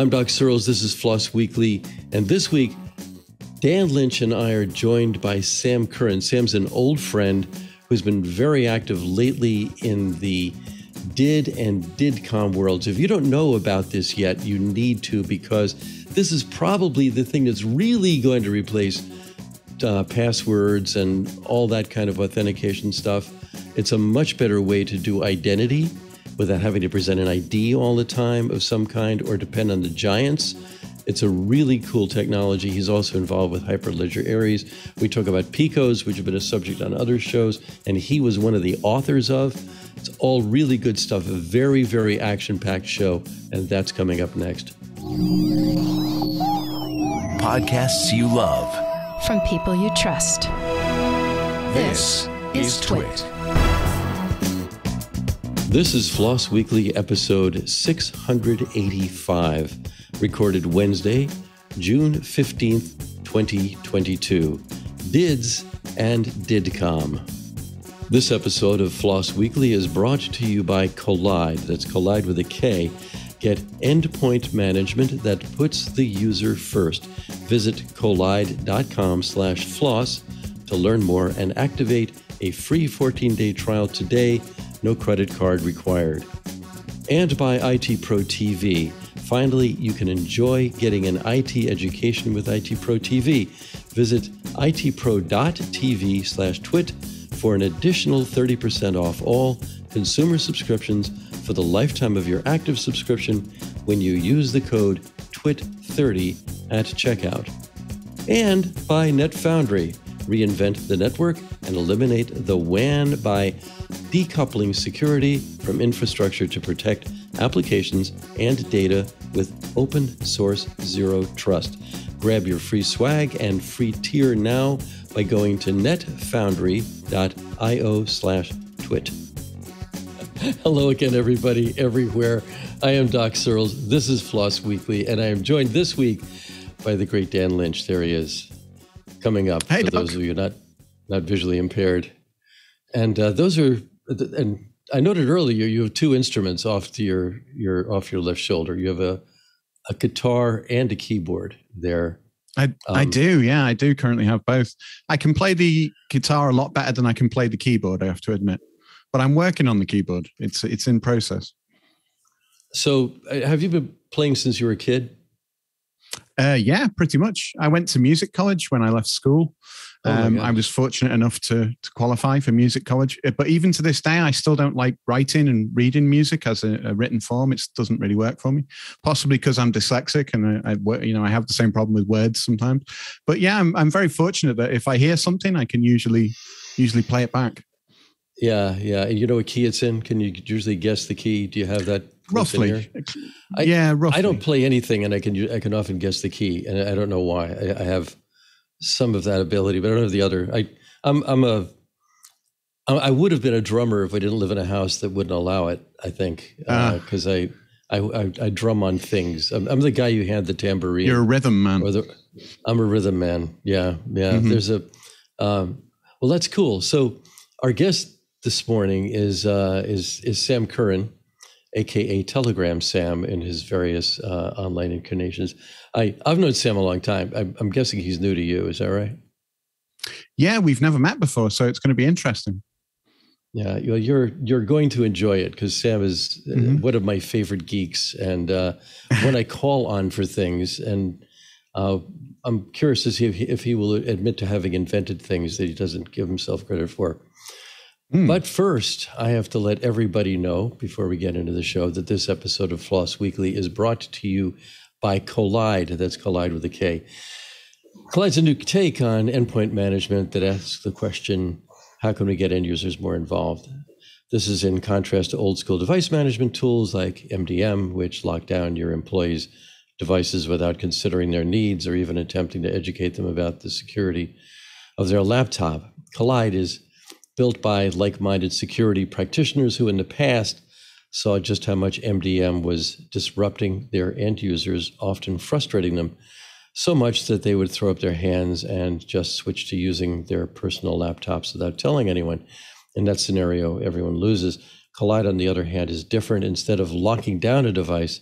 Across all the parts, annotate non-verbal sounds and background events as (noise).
I'm Doc Searls. This is Floss Weekly. And this week, Dan Lynch and I are joined by Sam Curren. Sam's an old friend who's been very active lately in the did and DIDComm worlds. If you don't know about this yet, you need to because this is probably the thing that's really going to replace uh, passwords and all that kind of authentication stuff. It's a much better way to do identity without having to present an ID all the time of some kind or depend on the giants. It's a really cool technology. He's also involved with Hyperledger Aries. We talk about Picos, which have been a subject on other shows, and he was one of the authors of. It's all really good stuff. A very, very action packed show, and that's coming up next. Podcasts you love from people you trust. This, this is Twit. This is Floss Weekly episode 685, recorded Wednesday, June 15th, 2022. DIDS and DIDComm. This episode of Floss Weekly is brought to you by Kolide. That's Kolide with a K. Get endpoint management that puts the user first. Visit kolide.com slash floss to learn more and activate a free 14-day trial today no credit card required. And by IT Pro TV. Finally, you can enjoy getting an IT education with IT Pro TV. Visit itpro.tv slash twit for an additional 30% off all consumer subscriptions for the lifetime of your active subscription when you use the code TWIT30 at checkout. And by NetFoundry. Reinvent the network and eliminate the WAN by decoupling security from infrastructure to protect applications and data with open source zero trust. Grab your free swag and free tier now by going to netfoundry.io slash twit. (laughs) Hello again, everybody, everywhere. I am Doc Searls. This is Floss Weekly, and I am joined this week by the great Dan Lynch. There he is, coming up hey, for Doc. those of you not not visually impaired. And uh, those are and I noted earlier you have two instruments off to your your off your left shoulder. You have a a guitar and a keyboard there. I, Um, I do, yeah, I do currently have both. I can play the guitar a lot better than I can play the keyboard, I have to admit. But I'm working on the keyboard. It's it's in process. So, uh, have you been playing since you were a kid? Uh, yeah, pretty much. I went to music college when I left school. Oh Um, gosh. I was fortunate enough to to qualify for music college. Uh, But even to this day, I still don't like writing and reading music as a, a written form. It doesn't really work for me. Possibly because I'm dyslexic and I, I, you know, I have the same problem with words sometimes. But yeah, I'm I'm very fortunate that if I hear something, I can usually usually play it back. Yeah, yeah. You know what key it's in? Can you usually guess the key? Do you have that Roughly? I- yeah, roughly. I don't play anything, and I can I can often guess the key, and I don't know why. I, I have some of that ability, but I don't have the other. I I'm I'm a I would have been a drummer if I didn't live in a house that wouldn't allow it. I think Ah. because I, I I I drum on things. I'm, I'm the guy you hand the tambourine. You're a rhythm man. the I'm a rhythm man. Yeah, yeah. Mhm. There's a um, well, that's cool. So our guest this morning is uh, is is Sam Curren, aka Telegram Sam, in his various uh, online incarnations. I I've known Sam a long time. I'm, I'm guessing he's new to you. Is that right? Yeah, we've never met before, so it's going to be interesting. Yeah, you- you're you're going to enjoy it because Sam is uh, Mhm. one of my favorite geeks, and uh, when I call on for things, and uh, I'm curious to see if he, if he will admit to having invented things that he doesn't give himself credit for. Hmm. But first, I have to let everybody know before we get into the show that this episode of Floss Weekly is brought to you by Kolide. That's Kolide with a K. Kolide's a new take on endpoint management that asks the question how can we get end users more involved? This is in contrast to old school device management tools like MDM, which lock down your employees' devices without considering their needs or even attempting to educate them about the security of their laptop. Kolide is built by like minded security practitioners who, in the past, saw just how much MDM was disrupting their end users, often frustrating them so much that they would throw up their hands and just switch to using their personal laptops without telling anyone. In that scenario, everyone loses. Kolide, on the other hand, is different. Instead of locking down a device,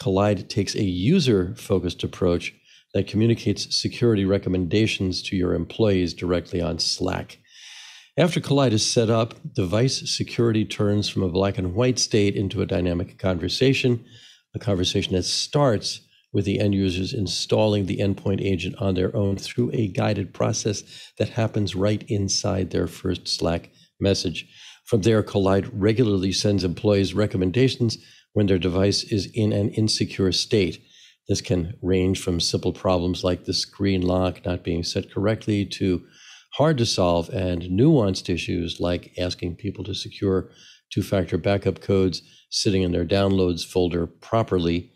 Kolide takes a user focused approach that communicates security recommendations to your employees directly on Slack. After Kolide is set up, device security turns from a black and white state into a dynamic conversation, a conversation that starts with the end users installing the endpoint agent on their own through a guided process that happens right inside their first Slack message. From there, Kolide regularly sends employees recommendations when their device is in an insecure state. This can range from simple problems like the screen lock not being set correctly to hard to solve and nuanced issues like asking people to secure two factor backup codes sitting in their downloads folder properly.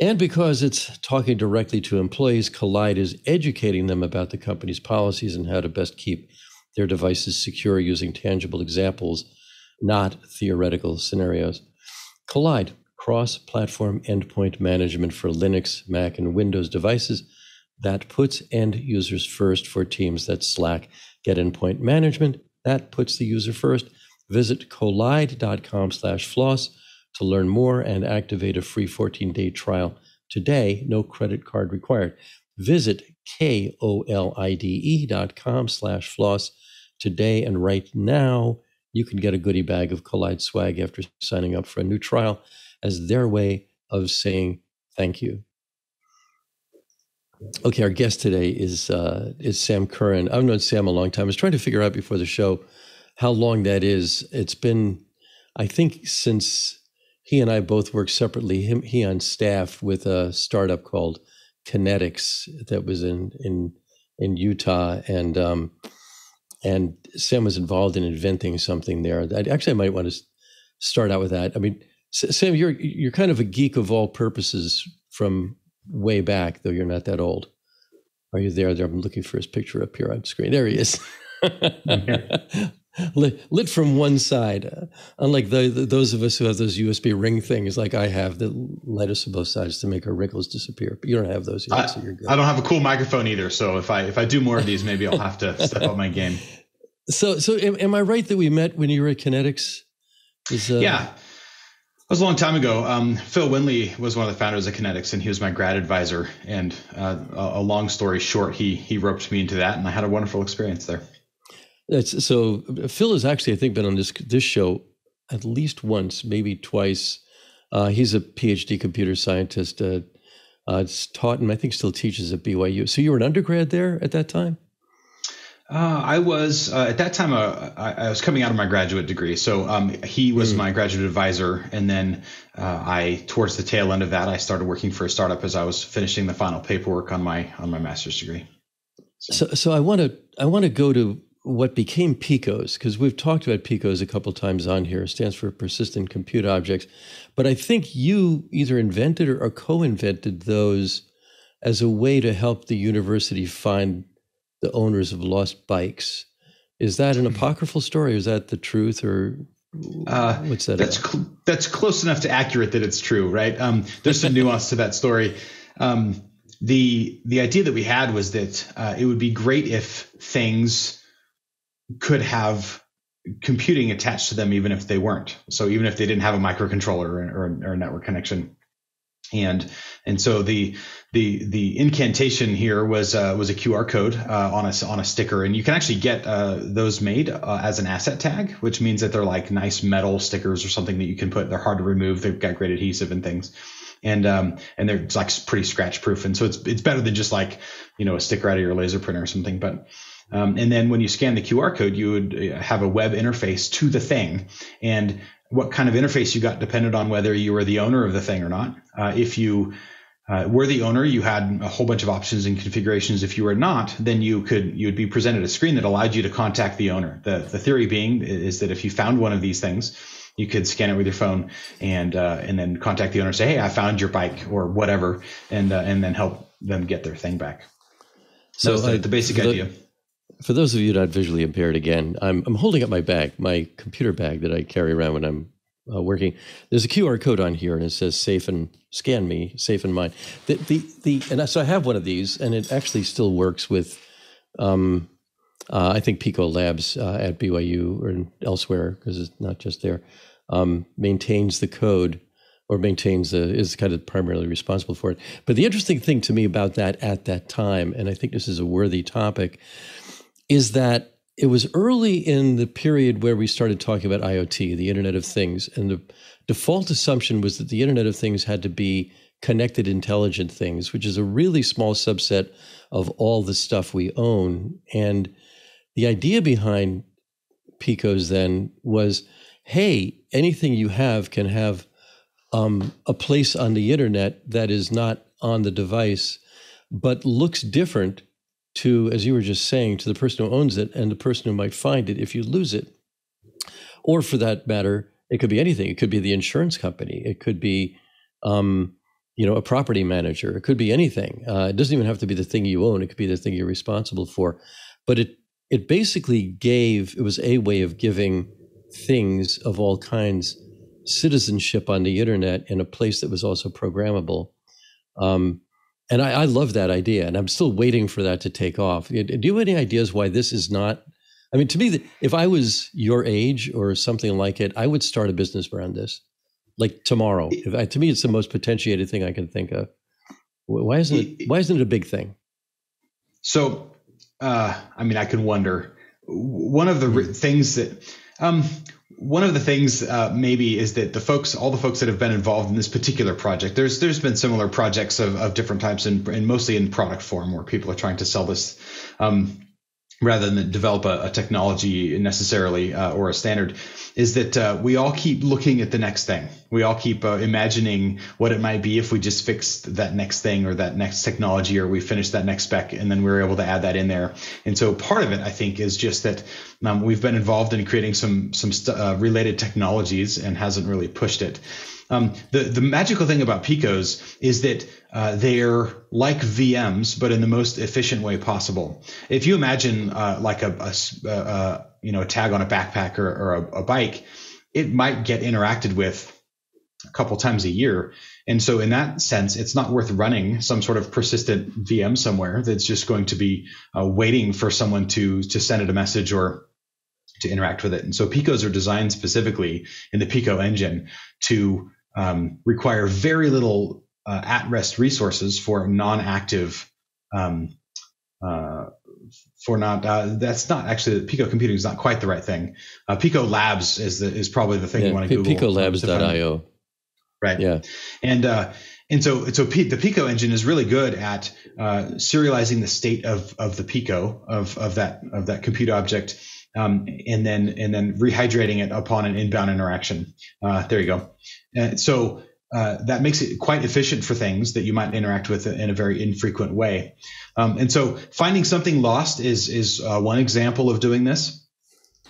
And because it's talking directly to employees, Kolide is educating them about the company's policies and how to best keep their devices secure using tangible examples, not theoretical scenarios. Kolide, cross platform endpoint management for Linux, Mac, and Windows devices that puts end users first for teams that Slack get endpoint management. That puts the user first. Visit kolide.com slash floss to learn more and activate a free 14-day trial today. No credit card required. Visit K-O-L-I-D-E dot com slash floss today. And right now, you can get a goodie bag of Kolide swag after signing up for a new trial as their way of saying thank you. Okay, our guest today is uh, is Sam Curren. I've known Sam a long time. I was trying to figure out before the show how long that is. It's been, I think, since he and I both worked separately. Him, he on staff with a startup called Kynetx that was in in in Utah, and um, and Sam was involved in inventing something there. That actually I might want to start out with that. I mean, Sam, you're you're kind of a geek of all purposes from way back, though you're not that old. Are you there? There, I'm looking for his picture up here on screen. There he is. (laughs) lit, lit, from one side, uh, unlike the, the, those of us who have those USB ring things, like I have, that light us on both sides to make our wrinkles disappear. But you don't have those yet, I, so you're good. I don't have a cool microphone either, so if I if I do more of these, maybe I'll have to (laughs) step up my game. So, so am, am, I right that we met when you were at Kynetx? Is, uh, yeah was a long time ago. Um, Phil Windley was one of the founders of Kynetx, and he was my grad advisor. And uh, a, long story short, he he roped me into that, and I had a wonderful experience there. That's, so Phil has actually, I think, been on this this show at least once, maybe twice. Uh, he's a PhD computer scientist. Uh, uh, taught and I think still teaches at BYU. So you were an undergrad there at that time. Uh, I was uh, at that time. Uh, I, I, was coming out of my graduate degree, so um, he was mm. my graduate advisor, and then uh, I, towards the tail end of that, I started working for a startup as I was finishing the final paperwork on my on my master's degree. So, so, so I want to I want to go to what became PICOs because we've talked about PICOs a couple times on here. It stands for Persistent Compute Objects, but I think you either invented or, or co-invented those as a way to help the university find the owners of lost bikes. Is that an apocryphal story? Is that the truth, or uh, what's that? That's cl- that's close enough to accurate that it's true, right? Um, there's some (laughs) nuance to that story. Um, the the idea that we had was that uh, it would be great if things could have computing attached to them, even if they weren't. So even if they didn't have a microcontroller or, or, or a network connection, and and so the the the incantation here was uh, was a QR code uh, on a on a sticker, and you can actually get uh, those made uh, as an asset tag, which means that they're like nice metal stickers or something that you can put. They're hard to remove. They've got great adhesive and things, and um, and they're like pretty scratch proof, and so it's it's better than just like you know a sticker out of your laser printer or something, but. Um, and then when you scan the QR code, you would uh, have a web interface to the thing. And what kind of interface you got depended on whether you were the owner of the thing or not. Uh, if you uh, were the owner, you had a whole bunch of options and configurations. If you were not, then you could you would be presented a screen that allowed you to contact the owner. The the theory being is that if you found one of these things, you could scan it with your phone and uh, and then contact the owner, say, hey, I found your bike or whatever, and uh, and then help them get their thing back. So the, the, basic the, idea. For those of you not visually impaired, again, I'm I'm holding up my bag, my computer bag that I carry around when I'm uh, working. There's a QR code on here, and it says "Safe and Scan Me, Safe and Mine." The the the and so I have one of these, and it actually still works with. Um, uh, I think Pico Labs uh, at BYU or elsewhere because it's not just there. Um, maintains the code or maintains the, is kind of primarily responsible for it. But the interesting thing to me about that at that time, and I think this is a worthy topic, is that it was early in the period where we started talking about IoT, the Internet of Things, and the default assumption was that the Internet of Things had to be connected intelligent things, which is a really small subset of all the stuff we own. And the idea behind Picos then was hey, anything you have can have um, a place on the internet that is not on the device, but looks different to, as you were just saying, to the person who owns it and the person who might find it if you lose it. Or for that matter, it could be anything. It could be the insurance company. It could be, um, you know, a property manager. It could be anything. Uh, it doesn't even have to be the thing you own. It could be the thing you're responsible for. But it it basically gave. It was a way of giving things of all kinds citizenship on the internet in a place that was also programmable. Um, and I, I, love that idea, and I'm still waiting for that to take off. Do you have any ideas why this is not? I mean, to me, if I was your age or something like it, I would start a business around this, like tomorrow. If I, to me, it's the most potentiated thing I can think of. Why isn't it? Why isn't it a big thing? So, uh, I mean, I can wonder. One of the hmm. things that um, one of the things uh, maybe is that the folks, all the folks that have been involved in this particular project, there's there's been similar projects of, of different types and, and mostly in product form where people are trying to sell this. Um, rather than develop a, a technology necessarily uh, or a standard is that uh, we all keep looking at the next thing we all keep uh, imagining what it might be if we just fixed that next thing or that next technology or we finished that next spec and then we were able to add that in there and so part of it i think is just that um, we've been involved in creating some some st- uh, related technologies and hasn't really pushed it um, the the magical thing about Picos is that uh, they're like VMs, but in the most efficient way possible. If you imagine uh, like a, a, a, uh, you know a tag on a backpack or, or a, a bike, it might get interacted with a couple times a year. And so, in that sense, it's not worth running some sort of persistent VM somewhere that's just going to be uh, waiting for someone to to send it a message or to interact with it. And so, Picos are designed specifically in the Pico engine to um, require very little uh, at-rest resources for non-active um, uh, for not uh, that's not actually Pico computing is not quite the right thing. Uh, Pico Labs is the is probably the thing yeah, you want to Google. PicoLabs.io. Right. Yeah. And uh, and so so P- the Pico engine is really good at uh, serializing the state of of the Pico of of that of that compute object um, and then and then rehydrating it upon an inbound interaction. Uh, there you go. And so uh, that makes it quite efficient for things that you might interact with in a very infrequent way. Um, and so finding something lost is is uh, one example of doing this.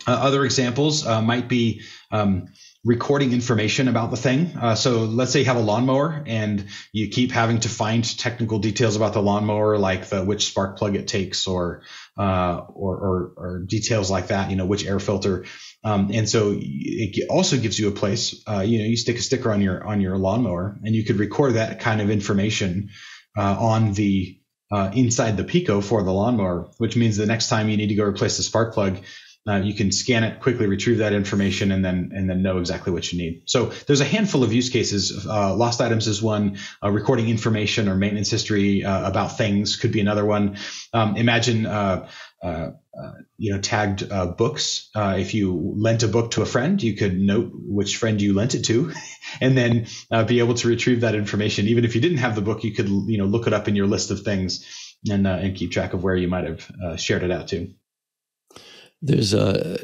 Uh, other examples uh, might be um, recording information about the thing. Uh, so let's say you have a lawnmower and you keep having to find technical details about the lawnmower, like the, which spark plug it takes or, uh, or, or, or, details like that, you know, which air filter. Um, and so it also gives you a place, uh, you know, you stick a sticker on your, on your lawnmower and you could record that kind of information, uh, on the, uh, inside the Pico for the lawnmower, which means the next time you need to go replace the spark plug, uh, you can scan it, quickly retrieve that information, and then and then know exactly what you need. So there's a handful of use cases. Uh, lost items is one. Uh, recording information or maintenance history uh, about things could be another one. Um, imagine. Uh, uh, you know, tagged books. if you lent a book to a friend, you could note which friend you lent it to, (laughs) and then be able to retrieve that information. Even if you didn't have the book, you could, you know, look it up in your list of things and and keep track of where you might have shared it out to. There's a,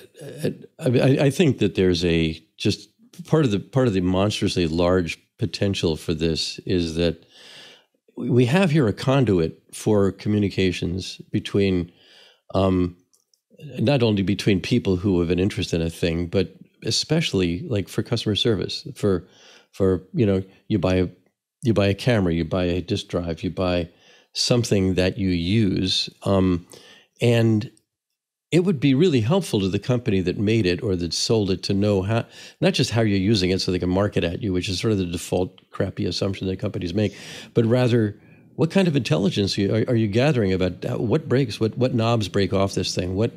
I, I think that there's a just part of the part of the monstrously large potential for this is that we have here a conduit for communications between um, not only between people who have an interest in a thing, but especially like for customer service. For for you know, you buy a you buy a camera, you buy a disk drive, you buy something that you use, um, and it would be really helpful to the company that made it or that sold it to know how not just how you're using it so they can market at you which is sort of the default crappy assumption that companies make but rather what kind of intelligence are, are you gathering about uh, what breaks what what knobs break off this thing what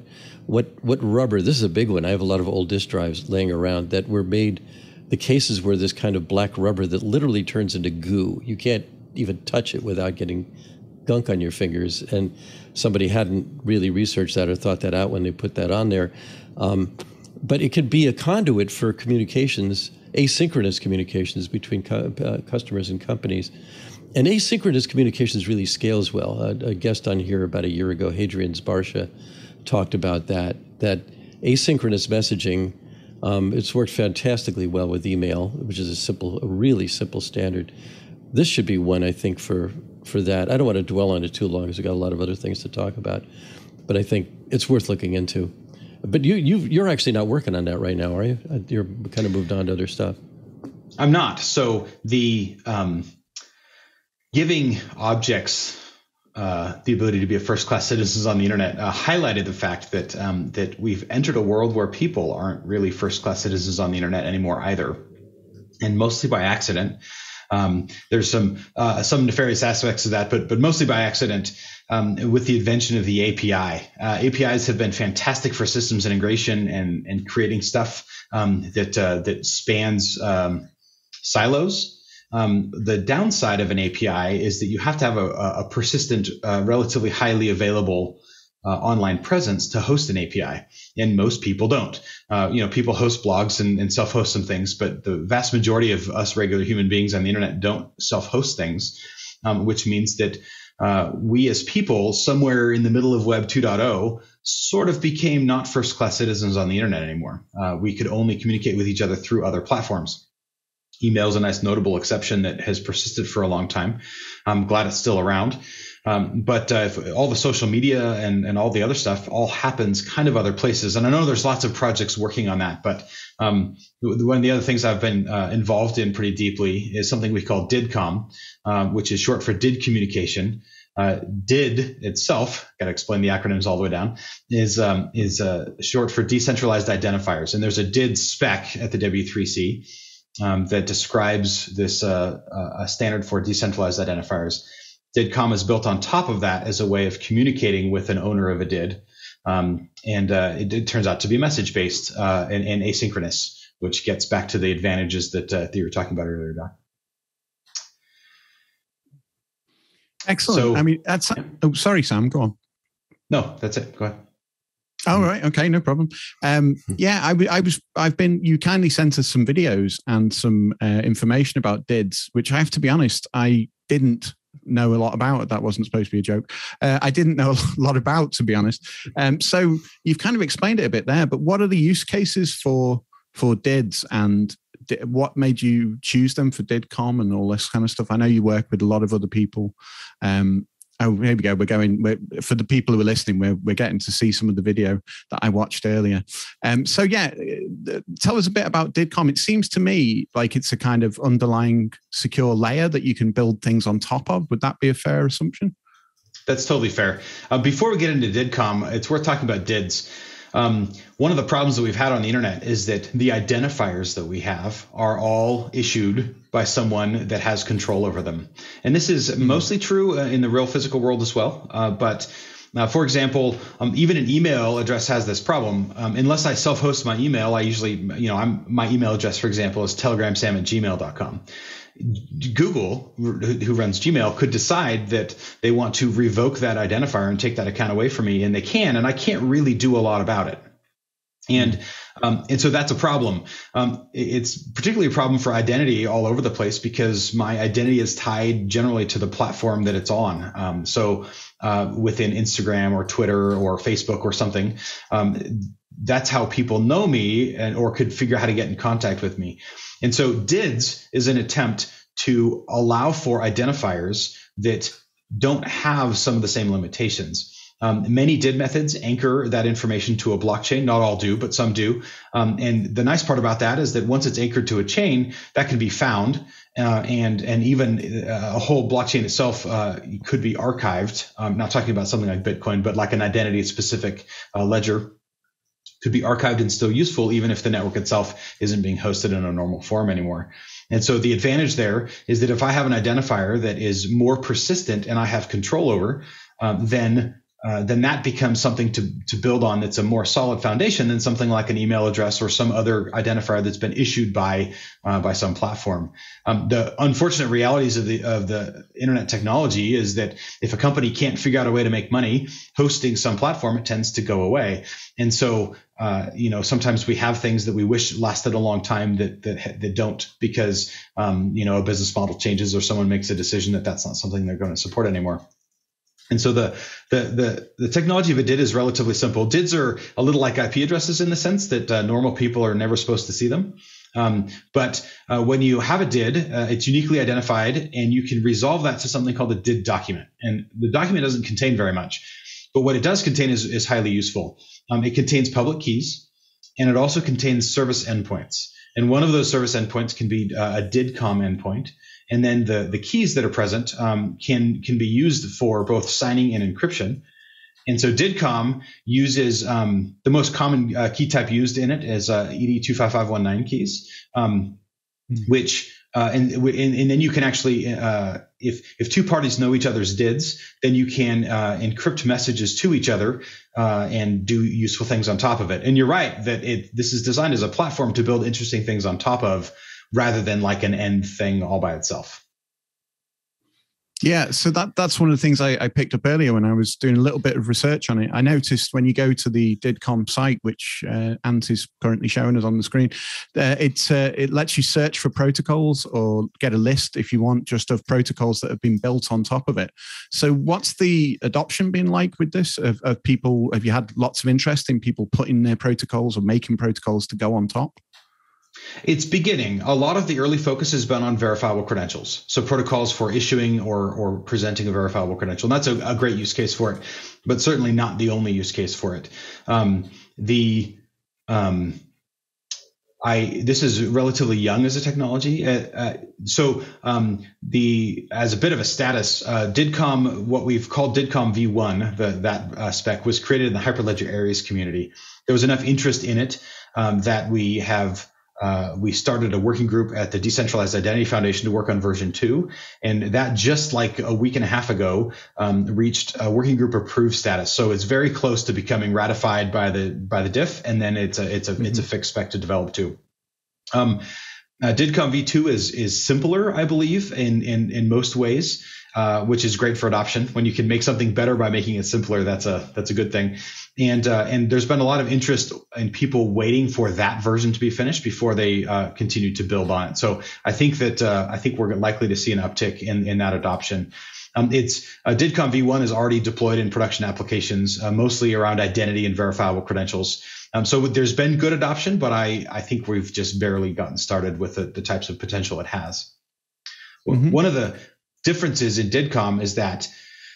what what rubber this is a big one i have a lot of old disk drives laying around that were made the cases where this kind of black rubber that literally turns into goo. You can't even touch it without getting gunk on your fingers. And somebody hadn't really researched that or thought that out when they put that on there. Um, but it could be a conduit for communications, asynchronous communications between uh, customers and companies. And asynchronous communications really scales well. A, a, guest on here about a year ago, Hadrian Zbarsha, talked about that. That asynchronous messaging, um, it's worked fantastically well with email, which is a simple, a really simple standard. This should be one I think for for that. I don't want to dwell on it too long because we've got a lot of other things to talk about, but I think it's worth looking into. But you you you're actually not working on that right now, are you? Uh, you're kind of moved on to other stuff. I'm not. So the um, giving objects uh, the ability to be a first-class citizens on the internet uh, highlighted the fact that um, that we've entered a world where people aren't really first-class citizens on the internet anymore either, and mostly by accident. Um, there's some uh, some nefarious aspects of that, but but mostly by accident. Um, with the invention of the API, uh, APIs have been fantastic for systems integration and and creating stuff um, that uh, that spans um, silos. Um, the downside of an API is that you have to have a, a persistent, uh, relatively highly available uh, online presence to host an API, and most people don't. Uh, you know, people host blogs and, and, self-host some things, but the vast majority of us regular human beings on the internet don't self-host things, um, which means that uh, we as people, somewhere in the middle of Web 2.0, sort of became not first-class citizens on the internet anymore. Uh, we could only communicate with each other through other platforms. Email is a nice notable exception that has persisted for a long time. I'm glad it's still around. Um, but uh, all the social media and, and all the other stuff all happens kind of other places. And I know there's lots of projects working on that. But um, one of the other things I've been uh, involved in pretty deeply is something we call DIDComm, um, which is short for DID communication. Uh, DID itself, got to explain the acronyms all the way down, is um, is uh, short for decentralized identifiers. And there's a DID spec at the W3C um, that describes this uh, uh, standard for decentralized identifiers. DIDComm is built on top of that as a way of communicating with an owner of a DID. Um, and uh, it, it, turns out to be message based uh, and, and, asynchronous, which gets back to the advantages that, uh, that you were talking about earlier, Doc. Excellent. So, I mean, that's. Oh, sorry, Sam. Go on. No, that's it. Go ahead. Oh right, okay, no problem. Um, yeah, I, I was, I've been. You kindly sent us some videos and some uh, information about DIDs, which I have to be honest, I didn't know a lot about. That wasn't supposed to be a joke. Uh, I didn't know (laughs) a lot about, to be honest. Um, so you've kind of explained it a bit there. But what are the use cases for for DIDs and what made you choose them for DIDComm and all this kind of stuff? I know you work with a lot of other people. Um, Oh, here we go. We're going we're, for the people who are listening. We're we're getting to see some of the video that I watched earlier. Um, so yeah, uh, tell us a bit about DIDComm. It seems to me like it's a kind of underlying secure layer that you can build things on top of. Would that be a fair assumption? That's totally fair. Uh, before we get into DIDComm, it's worth talking about DIDs. Um, one of the problems that we've had on the internet is that the identifiers that we have are all issued by someone that has control over them. And this is mm-hmm. mostly true uh, in the real physical world as well. Uh, but uh, for example, um, even an email address has this problem. Um, unless I self-host my email, I usually, you know, I'm, my email address, for example, is telegramsam at gmail.com. Google, who runs Gmail, could decide that they want to revoke that identifier and take that account away from me, and they can, and I can't really do a lot about it. And um, and so that's a problem. Um, it's particularly a problem for identity all over the place because my identity is tied generally to the platform that it's on. Um, so uh, within Instagram or Twitter or Facebook or something, um, that's how people know me and or could figure out how to get in contact with me. And so DIDS is an attempt to allow for identifiers that don't have some of the same limitations. Um, many DID methods anchor that information to a blockchain. Not all do, but some do. Um, and the nice part about that is that once it's anchored to a chain, that can be found, uh, and and even uh, a whole blockchain itself uh, could be archived. I'm not talking about something like Bitcoin, but like an identity-specific uh, ledger could be archived and still useful, even if the network itself isn't being hosted in a normal form anymore. And so the advantage there is that if I have an identifier that is more persistent and I have control over, um, then uh, then that becomes something to, to build on that's a more solid foundation than something like an email address or some other identifier that's been issued by uh, by some platform. Um, the unfortunate realities of the of the internet technology is that if a company can't figure out a way to make money hosting some platform, it tends to go away. And so, uh, you know, sometimes we have things that we wish lasted a long time that that, that don't because um, you know a business model changes or someone makes a decision that that's not something they're going to support anymore. And so the, the, the, the, technology of a DID is relatively simple. DIDs are a little like IP addresses in the sense that uh, normal people are never supposed to see them. Um, but uh, when you have a DID, uh, it's uniquely identified and you can resolve that to something called a DID document. And the document doesn't contain very much, but what it does contain is, is highly useful. Um, it contains public keys and it also contains service endpoints. And one of those service endpoints can be uh, a DIDComm endpoint and then the, the keys that are present um, can, can be used for both signing and encryption. And so DIDComm uses um, the most common uh, key type used in it is uh, ED25519 keys, um, mm-hmm. which uh, and, and, and then you can actually uh, if if two parties know each other's DIDs, then you can uh, encrypt messages to each other uh, and do useful things on top of it. And you're right that it this is designed as a platform to build interesting things on top of rather than like an end thing all by itself. Yeah, so that that's one of the things I, I, picked up earlier when I was doing a little bit of research on it. I noticed when you go to the DIDComm site, which uh, Ant is currently showing us on the screen, uh, it uh, it lets you search for protocols or get a list if you want, just of protocols that have been built on top of it. So, what's the adoption been like with this? Of, of people, have you had lots of interest in people putting their protocols or making protocols to go on top? It's beginning. A lot of the early focus has been on verifiable credentials. So protocols for issuing or, or presenting a verifiable credential. And that's a, a great use case for it, but certainly not the only use case for it. Um, the um, I this is relatively young as a technology. Uh, uh, so um, the as a bit of a status, uh, DIDComm what we've called DIDComm V1, the, that uh, spec was created in the Hyperledger Aries community. There was enough interest in it um, that we have uh, we started a working group at the Decentralized Identity Foundation to work on version two, and that just like a week and a half ago um, reached a working group approved status. So it's very close to becoming ratified by the by the DIF, and then it's a it's a mm-hmm. it's a mm-hmm. fixed spec to develop too. Um, uh, DIDComm v2 is is simpler, I believe, in in in most ways. Uh, which is great for adoption. When you can make something better by making it simpler, that's a that's a good thing. And uh, and there's been a lot of interest in people waiting for that version to be finished before they uh, continue to build on it. So I think that uh, I think we're likely to see an uptick in in that adoption. Um, it's uh, DIDComm v1 is already deployed in production applications, uh, mostly around identity and verifiable credentials. Um, so there's been good adoption, but I I think we've just barely gotten started with the, the types of potential it has. Mm-hmm. One of the differences in DIDComm is that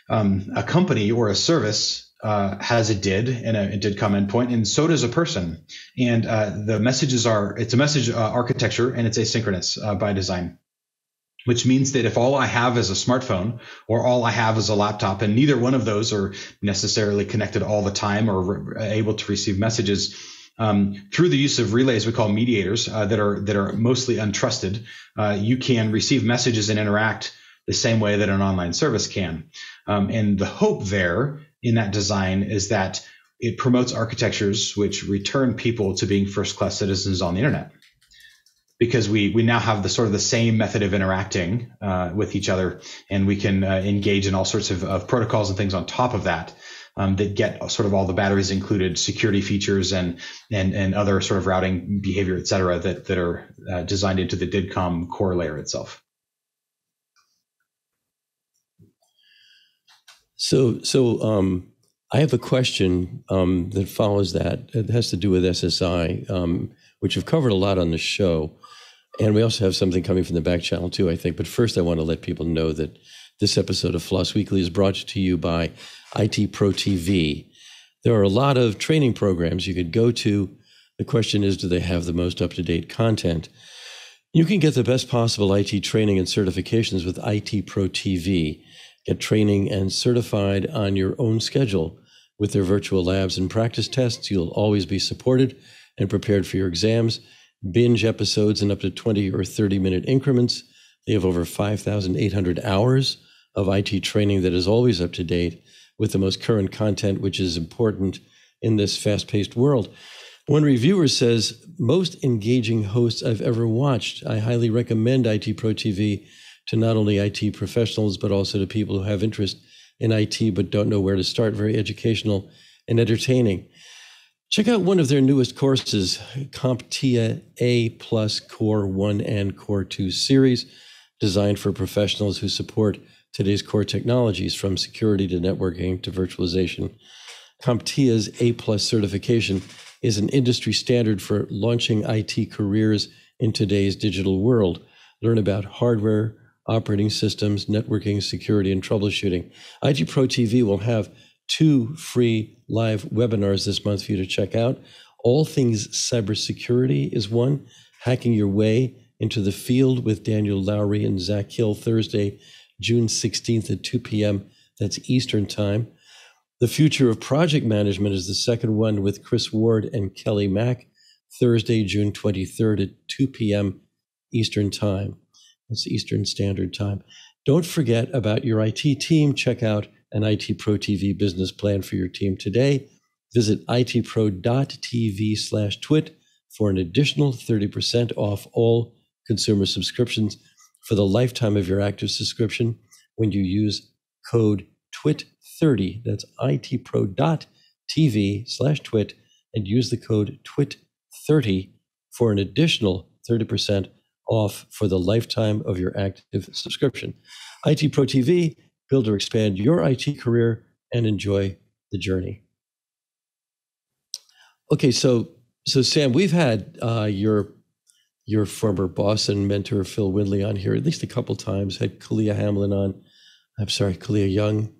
um, a company or a service uh, has a did and a, a DIDComm endpoint, and so does a person. And uh, the messages are it's a message uh, architecture and it's asynchronous uh, by design, which means that if all I have is a smartphone or all I have is a laptop, and neither one of those are necessarily connected all the time or re- able to receive messages. Um, through the use of relays we call mediators uh, that are that are mostly untrusted, uh, you can receive messages and interact the same way that an online service can. Um, and the hope there in that design is that it promotes architectures which return people to being first class citizens on the internet. Because we, we now have the sort of the same method of interacting uh, with each other, and we can uh, engage in all sorts of, of, protocols and things on top of that um, that get sort of all the batteries included, security features and and and other sort of routing behavior, et cetera, that that are uh, designed into the DIDComm core layer itself. So, so um, I have a question um, that follows that. It has to do with SSI, um, which we've covered a lot on the show, and we also have something coming from the back channel too, I think. But first, I want to let people know that this episode of Floss Weekly is brought to you by IT Pro TV. There are a lot of training programs you could go to. The question is, do they have the most up to date content? You can get the best possible IT training and certifications with IT Pro TV. Get training and certified on your own schedule. With their virtual labs and practice tests, you'll always be supported and prepared for your exams. Binge episodes in up to 20 or 30 minute increments. They have over 5,800 hours of IT training that is always up to date with the most current content, which is important in this fast paced world. One reviewer says, Most engaging hosts I've ever watched. I highly recommend IT Pro TV to not only IT professionals, but also to people who have interest in IT but don't know where to start. Very educational and entertaining. Check out one of their newest courses, CompTIA A Plus Core 1 and Core 2 series, designed for professionals who support today's core technologies from security to networking to virtualization. CompTIA's A Plus certification is an industry standard for launching IT careers in today's digital world. Learn about hardware, operating systems, networking, security, and troubleshooting. IT Pro TV will have two free live webinars this month for you to check out. All things cybersecurity is one, hacking your way into the field with Daniel Lowrie and Zach Hill Thursday, June 16th at 2 p.m. That's Eastern Time. The Future of Project Management is the second one with Chris Ward and Kelly Mack, Thursday, June 23rd at 2 p.m. Eastern Time. That's Eastern Standard Time. Don't forget about your IT team. Check out an IT Pro TV business plan for your team today. Visit itpro.tv slash twit for an additional 30% off all consumer subscriptions for the lifetime of your active subscription when you use code TWIT 30. That's itpro.tv slash twit and use the code TWIT30 for an additional 30% off for the lifetime of your active subscription. IT Pro TV, build or expand your IT career and enjoy the journey. Okay, so so Sam, we've had uh, your your former boss and mentor Phil Windley on here at least a couple times. Had Kaliya Hamlin on. I'm sorry, Kaliya Young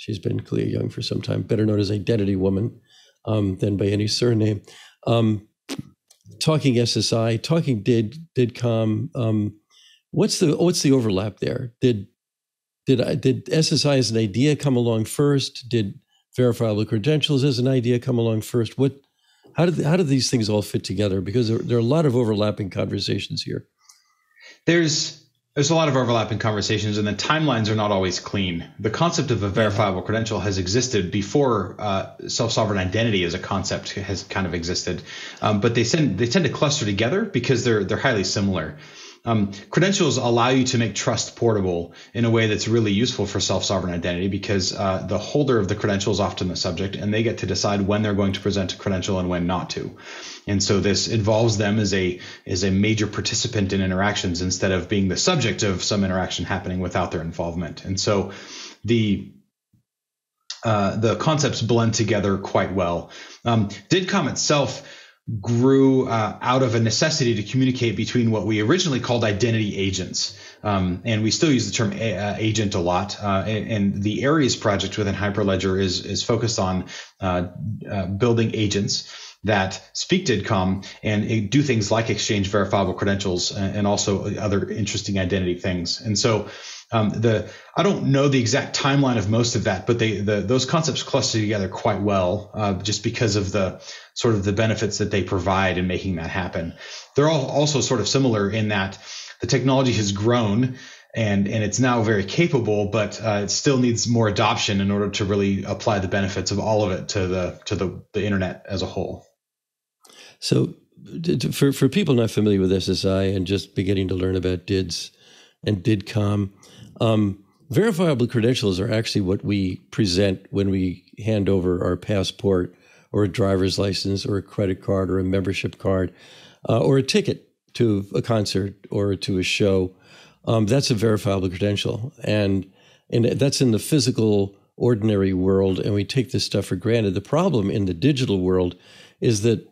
She's been Kaliya Young for some time, better known as Identity Woman um, than by any surname. Um, talking SSI, talking did DIDComm. Um, what's the what's the overlap there? Did did I, did SSI as an idea come along first? Did verifiable credentials as an idea come along first? What how did how did these things all fit together? Because there, there are a lot of overlapping conversations here. There's there's a lot of overlapping conversations, and the timelines are not always clean. The concept of a verifiable credential has existed before uh, self-sovereign identity as a concept has kind of existed, um, but they tend they tend to cluster together because they're they're highly similar. Um, credentials allow you to make trust portable in a way that's really useful for self-sovereign identity because uh, the holder of the credential is often the subject, and they get to decide when they're going to present a credential and when not to. And so this involves them as a as a major participant in interactions instead of being the subject of some interaction happening without their involvement. And so the uh, the concepts blend together quite well. Um, DIDComm itself grew uh, out of a necessity to communicate between what we originally called identity agents. Um, and we still use the term a- uh, agent a lot. Uh, and, and, the Aries project within Hyperledger is, is focused on uh, uh building agents that speak DIDComm and do things like exchange verifiable credentials and also other interesting identity things. And so um, the I don't know the exact timeline of most of that, but they the, those concepts cluster together quite well, uh, just because of the sort of the benefits that they provide in making that happen. They're all also sort of similar in that the technology has grown and and it's now very capable, but uh, it still needs more adoption in order to really apply the benefits of all of it to the to the, the internet as a whole. So, for for people not familiar with SSI and just beginning to learn about DIDS and DIDComm, um, verifiable credentials are actually what we present when we hand over our passport or a driver's license or a credit card or a membership card uh, or a ticket to a concert or to a show. Um, that's a verifiable credential, and and that's in the physical ordinary world, and we take this stuff for granted. The problem in the digital world is that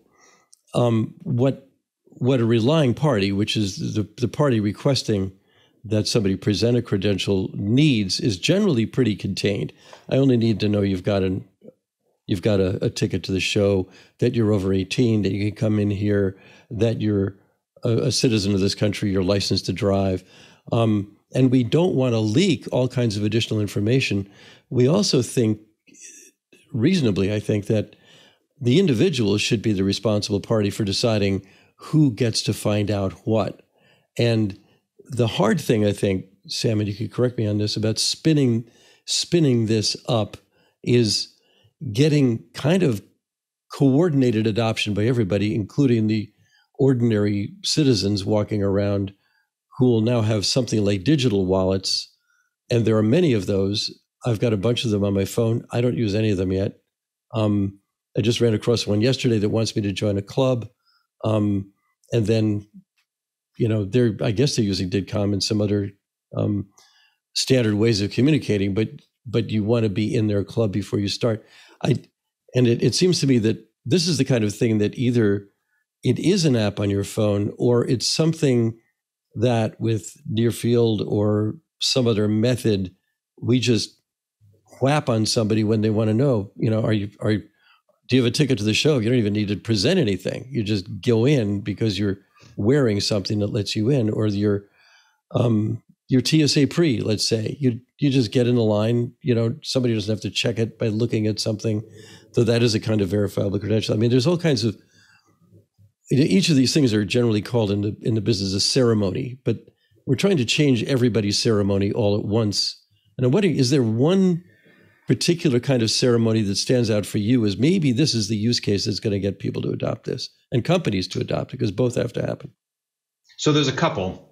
um, what what a relying party, which is the, the party requesting that somebody present a credential needs is generally pretty contained. I only need to know you've got an you've got a, a ticket to the show, that you're over 18, that you can come in here, that you're a, a citizen of this country, you're licensed to drive. Um, and we don't want to leak all kinds of additional information. We also think, reasonably, I think, that the individual should be the responsible party for deciding who gets to find out what. And the hard thing, I think, Sam, and you could correct me on this, about spinning spinning this up is getting kind of coordinated adoption by everybody, including the ordinary citizens walking around who will now have something like digital wallets. And there are many of those. I've got a bunch of them on my phone. I don't use any of them yet. Um, I just ran across one yesterday that wants me to join a club. Um, and then, you know, they're, I guess they're using DIDComm and some other um, standard ways of communicating, but but you want to be in their club before you start. I and it, it seems to me that this is the kind of thing that either it is an app on your phone or it's something that with near field or some other method we just whap on somebody when they want to know you know are you are you, do you have a ticket to the show? You don't even need to present anything. You just go in because you're wearing something that lets you in or you're um, your TSA pre, let's say, you you just get in the line. You know, somebody doesn't have to check it by looking at something. So that is a kind of verifiable credential. I mean, there's all kinds of each of these things are generally called in the in the business a ceremony, but we're trying to change everybody's ceremony all at once. And I'm wondering, is there one particular kind of ceremony that stands out for you as maybe this is the use case that's going to get people to adopt this and companies to adopt it because both have to happen? So there's a couple.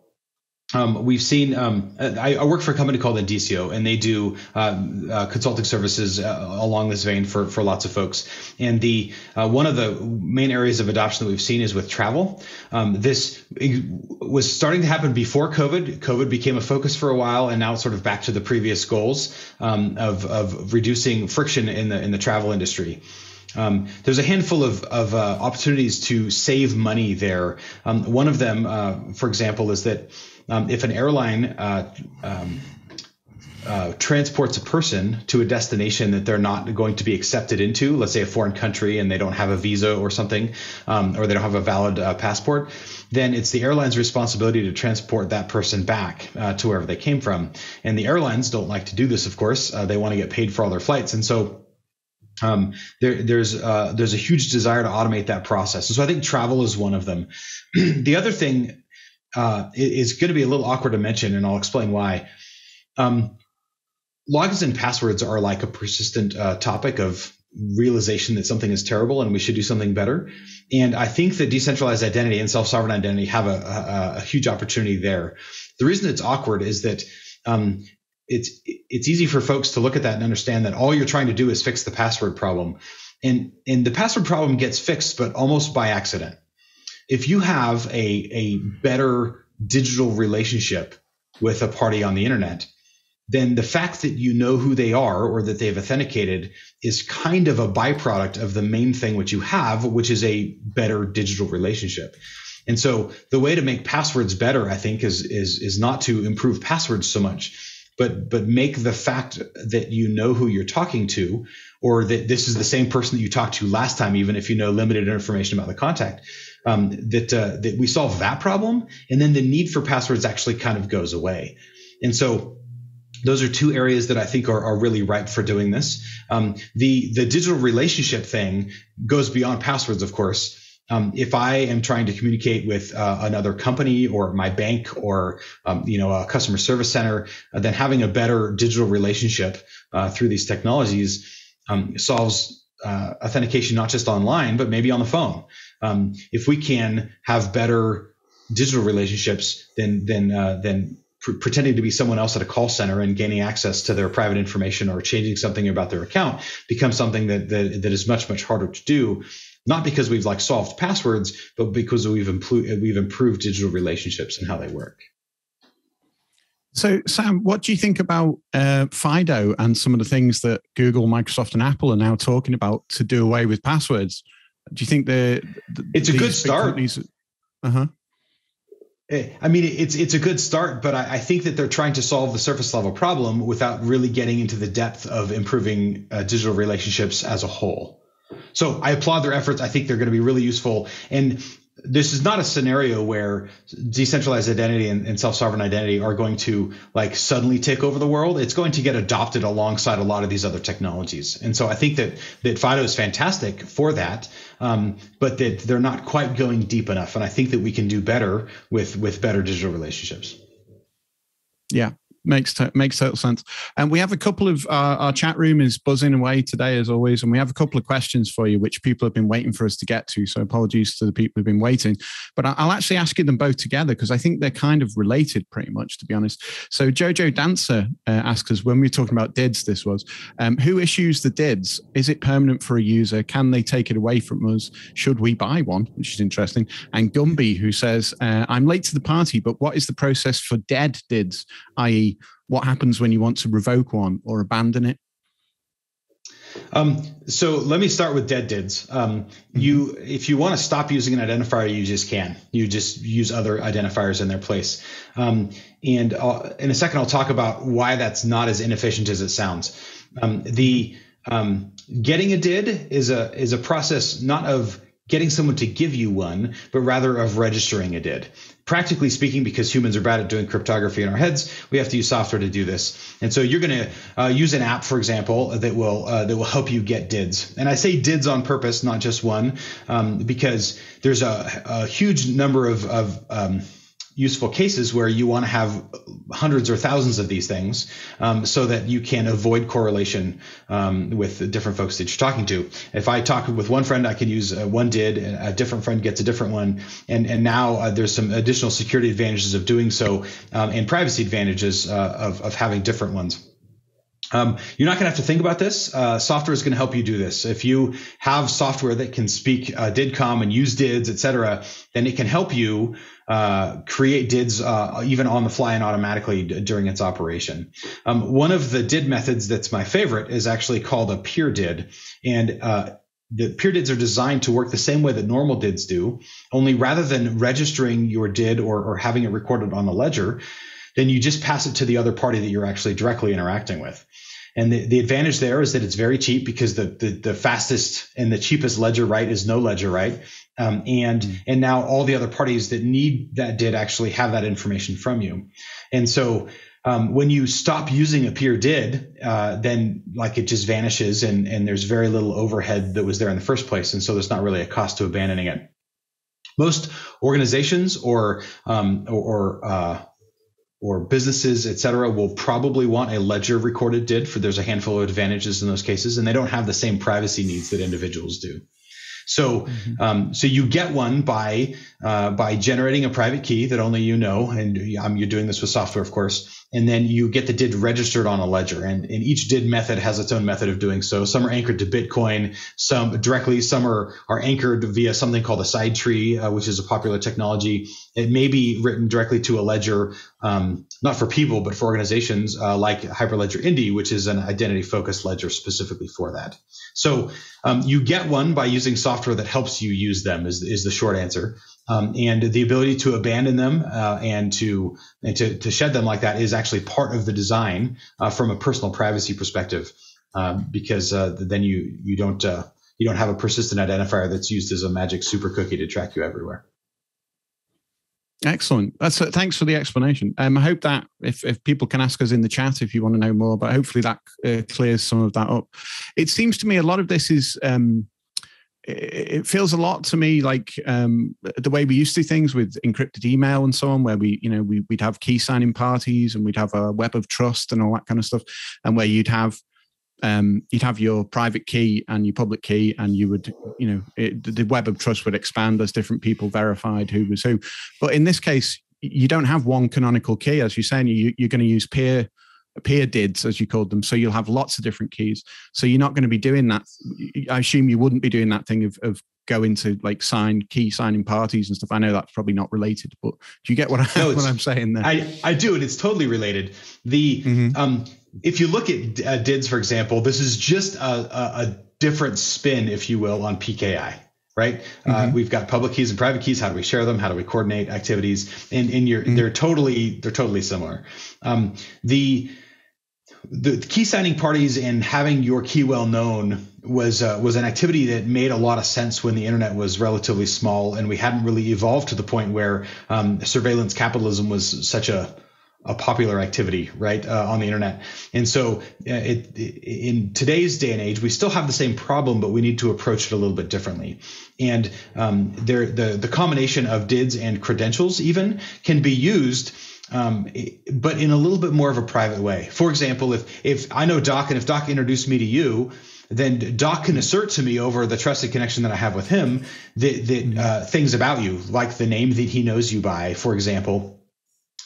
Um, we've seen. Um, I, I, work for a company called Indicio, and they do uh, uh, consulting services uh, along this vein for for lots of folks. And the uh, one of the main areas of adoption that we've seen is with travel. Um, this was starting to happen before COVID. COVID became a focus for a while, and now it's sort of back to the previous goals um, of of reducing friction in the in the travel industry. Um, there's a handful of, of uh, opportunities to save money there. Um, one of them, uh, for example, is that um, if an airline uh, um, uh, transports a person to a destination that they're not going to be accepted into, let's say a foreign country, and they don't have a visa or something, um, or they don't have a valid uh, passport, then it's the airline's responsibility to transport that person back uh, to wherever they came from. And the airlines don't like to do this, of course. Uh, they want to get paid for all their flights, and so um, there, there's uh, there's a huge desire to automate that process. And so I think travel is one of them. (clears throat) the other thing uh, is going to be a little awkward to mention, and I'll explain why. Um, logins and passwords are like a persistent uh, topic of realization that something is terrible and we should do something better. And I think that decentralized identity and self-sovereign identity have a, a, a huge opportunity there. The reason it's awkward is that um, it's it's easy for folks to look at that and understand that all you're trying to do is fix the password problem, and and the password problem gets fixed, but almost by accident if you have a, a better digital relationship with a party on the internet, then the fact that you know who they are or that they've authenticated is kind of a byproduct of the main thing which you have, which is a better digital relationship. And so the way to make passwords better, I think, is is is not to improve passwords so much, but but make the fact that you know who you're talking to, or that this is the same person that you talked to last time, even if you know limited information about the contact, um, that uh, that we solve that problem, and then the need for passwords actually kind of goes away. And so those are two areas that I think are, are really ripe for doing this. Um, the the digital relationship thing goes beyond passwords, of course. Um, if I am trying to communicate with uh, another company or my bank or um, you know a customer service center, uh, then having a better digital relationship uh, through these technologies um, solves uh, authentication not just online but maybe on the phone um, if we can have better digital relationships than than uh, than pr- pretending to be someone else at a call center and gaining access to their private information or changing something about their account becomes something that that, that is much much harder to do not because we've like solved passwords but because we've improved we've improved digital relationships and how they work so, Sam, what do you think about uh, FIDO and some of the things that Google, Microsoft, and Apple are now talking about to do away with passwords? Do you think the, the it's a good start? Uh huh. I mean, it's it's a good start, but I, I, think that they're trying to solve the surface level problem without really getting into the depth of improving uh, digital relationships as a whole. So I applaud their efforts. I think they're going to be really useful. And this is not a scenario where decentralized identity and, and, self-sovereign identity are going to like suddenly take over the world. It's going to get adopted alongside a lot of these other technologies. And so I think that that FIDO is fantastic for that, um, but that they're not quite going deep enough. And I think that we can do better with with better digital relationships. Yeah, makes t- makes total sense. And we have a couple of uh, our chat room is buzzing away today as always, and we have a couple of questions for you, which people have been waiting for us to get to. So apologies to the people who've been waiting, but I'll actually ask you them both together because I think they're kind of related, pretty much, to be honest. So Jojo Dancer uh, asks us when we were talking about DIDs, this was um, who issues the DIDs? Is it permanent for a user? Can they take it away from us? Should we buy one? Which is interesting. And Gumby, who says, uh, "I'm late to the party, but what is the process for dead DIDs, i.e." what happens when you want to revoke one or abandon it? Um, so let me start with dead dids. Um, mm-hmm. You, if you want to stop using an identifier, you just can. You just use other identifiers in their place. Um, and I'll, in a second, I'll talk about why that's not as inefficient as it sounds. Um, the um, getting a did is a is a process not of getting someone to give you one, but rather of registering a did. Practically speaking, because humans are bad at doing cryptography in our heads, we have to use software to do this. And so you're going to uh, use an app, for example, that will uh, that will help you get dids. And I say dids on purpose, not just one, um, because there's a, a, huge number of, of um, useful cases where you want to have hundreds or thousands of these things um, so that you can avoid correlation um, with different folks that you're talking to. If I talk with one friend, I can use uh, one did, a different friend gets a different one. And, and now uh, there's some additional security advantages of doing so um, and privacy advantages uh, of, of having different ones. Um, you're not going to have to think about this. Uh, software is going to help you do this. If you have software that can speak uh, DIDComm and use DIDs, et cetera, then it can help you uh, create DIDs uh, even on the fly and automatically d- during its operation. Um, one of the DID methods that's my favorite is actually called a peer DID. And uh, the peer DIDs are designed to work the same way that normal DIDs do, only rather than registering your DID or, or having it recorded on the ledger, then you just pass it to the other party that you're actually directly interacting with. And the, the advantage there is that it's very cheap because the, the, the fastest and the cheapest ledger write is no ledger write. Um, and mm-hmm. and now all the other parties that need that did actually have that information from you. And so um, when you stop using a peer did, uh, then like it just vanishes and and there's very little overhead that was there in the first place. And so there's not really a cost to abandoning it. Most organizations or um, or, or uh, or businesses, et cetera, will probably want a ledger recorded did for there's a handful of advantages in those cases, and they don't have the same privacy needs that individuals do. So, mm-hmm. um, so you get one by uh, by generating a private key that only you know, and um, you're doing this with software, of course and then you get the DID registered on a ledger. And, and each DID method has its own method of doing so. Some are anchored to Bitcoin, some directly, some are, are anchored via something called a Sidetree, uh, which is a popular technology. It may be written directly to a ledger, um, not for people, but for organizations uh, like Hyperledger Indy, which is an identity focused ledger specifically for that. So um, you get one by using software that helps you use them, is, is the short answer. Um, and the ability to abandon them uh, and to and to, to shed them like that is actually part of the design uh, from a personal privacy perspective, um, because uh, then you you don't uh, you don't have a persistent identifier that's used as a magic super cookie to track you everywhere. Excellent. That's uh, thanks for the explanation. Um, I hope that if, if people can ask us in the chat if you want to know more, but hopefully that uh, clears some of that up. It seems to me a lot of this is um, it feels a lot to me like um, the way we used to do things with encrypted email and so on, where we, you know, we, would have key signing parties and we'd have a web of trust and all that kind of stuff, and where you'd have um, you'd have your private key and your public key, and you would, you know, it, the web of trust would expand as different people verified who was who. But in this case, you don't have one canonical key, as you're saying. You, you're going to use peer peer dids as you called them so you'll have lots of different keys so you're not going to be doing that i assume you wouldn't be doing that thing of, of going to like sign key signing parties and stuff i know that's probably not related but do you get what, I, no, what i'm saying there i i do and it's totally related the mm-hmm. um if you look at uh, dids for example this is just a, a, a different spin if you will on pki right? Uh, mm-hmm. Uh, we've got public keys and private keys. How do we share them? How do we coordinate activities? And in your, mm-hmm. they're totally, they're totally similar. Um, the the key signing parties and having your key well known was uh, was an activity that made a lot of sense when the internet was relatively small and we hadn't really evolved to the point where um, surveillance capitalism was such a a popular activity, right, uh, on the internet. And so, uh, it, it, in today's day and age, we still have the same problem, but we need to approach it a little bit differently. And um, there, the the combination of DIDs and credentials even can be used um, but in a little bit more of a private way. For example, if if I know Doc and if Doc introduced me to you, then Doc can assert to me over the trusted connection that I have with him that, that uh, things about you, like the name that he knows you by, for example,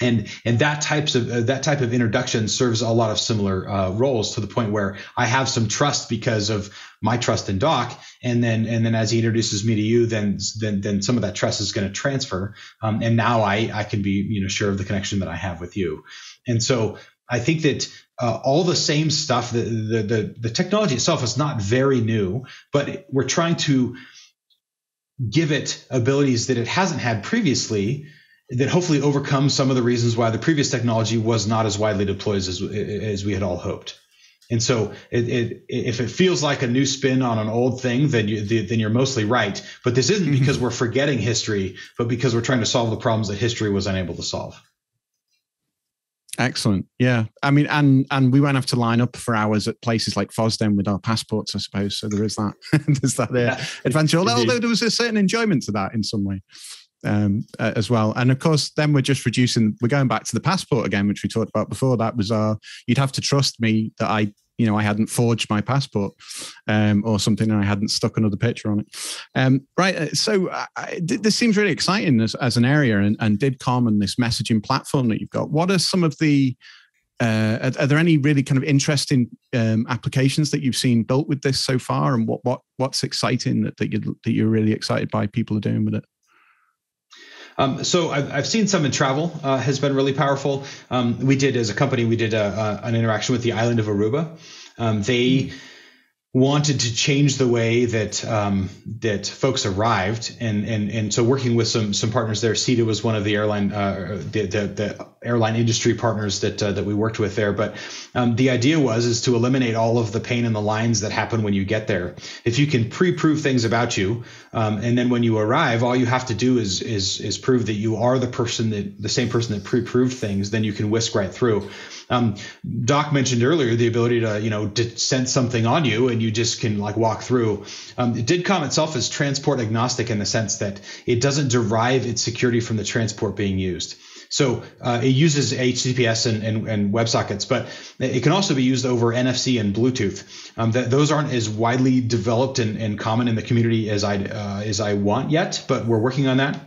and and that types of uh, that type of introduction serves a lot of similar uh, roles to the point where I have some trust because of my trust in Doc, and then and then as he introduces me to you, then then then some of that trust is going to transfer, um, and now I I can be you know sure of the connection that I have with you, and so I think that uh, all the same stuff the, the the the technology itself is not very new, but we're trying to give it abilities that it hasn't had previously that hopefully overcomes some of the reasons why the previous technology was not as widely deployed as, as we had all hoped. And so, it, it, if it feels like a new spin on an old thing, then you then you're mostly right. But this isn't because mm-hmm. we're forgetting history, but because we're trying to solve the problems that history was unable to solve. Excellent. Yeah. I mean, and and we won't have to line up for hours at places like FOSDEM with our passports, I suppose. So there is that. (laughs) There's that there yeah. adventure. Although there was a certain enjoyment to that in some way um, as well. And of course, then we're just reducing. We're going back to the passport again, which we talked about before. That was our. You'd have to trust me that I, you know, I hadn't forged my passport um, or something, and I hadn't stuck another picture on it. Um, right. Uh, so uh, this seems really exciting as, as an area, and, and DIDComm and this messaging platform that you've got. What are some of the uh, are, are, there any really kind of interesting um, applications that you've seen built with this so far, and what what what's exciting that that you that you're really excited by people are doing with it? Um, so I've, I've, seen some in travel uh, has been really powerful. Um, we did as a company, we did a, a, an interaction with the island of Aruba. Um, they wanted to change the way that um, that folks arrived, and and and so working with some some partners there. SITA was one of the airline uh, the, the, the airline industry partners that uh, that we worked with there. But um, the idea was is to eliminate all of the pain in the lines that happen when you get there. If you can pre-prove things about you, um, and then when you arrive, all you have to do is is is prove that you are the person that the same person that pre-proved things. Then you can whisk right through. Um, Doc mentioned earlier the ability to, you know, to sense something on you and you just can like walk through. Um, DIDComm itself is transport agnostic in the sense that it doesn't derive its security from the transport being used. So uh, it uses HTTPS and, and, and, WebSockets, but it can also be used over NFC and Bluetooth. Um, that those aren't as widely developed and, and common in the community as I uh, as I want yet, but we're working on that.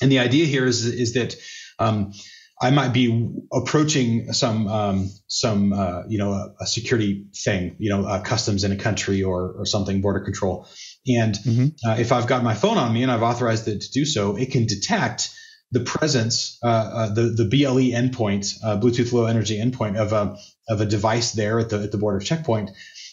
And the idea here is is that um, I might be approaching some um, some uh, you know a, a, security thing, you know, uh, customs in a country or or something, border control, and mm-hmm. uh, if I've got my phone on me and I've authorized it to do so, it can detect the presence, uh, uh, the the BLE endpoint, uh, Bluetooth Low Energy endpoint of a of a device there at the at the border checkpoint.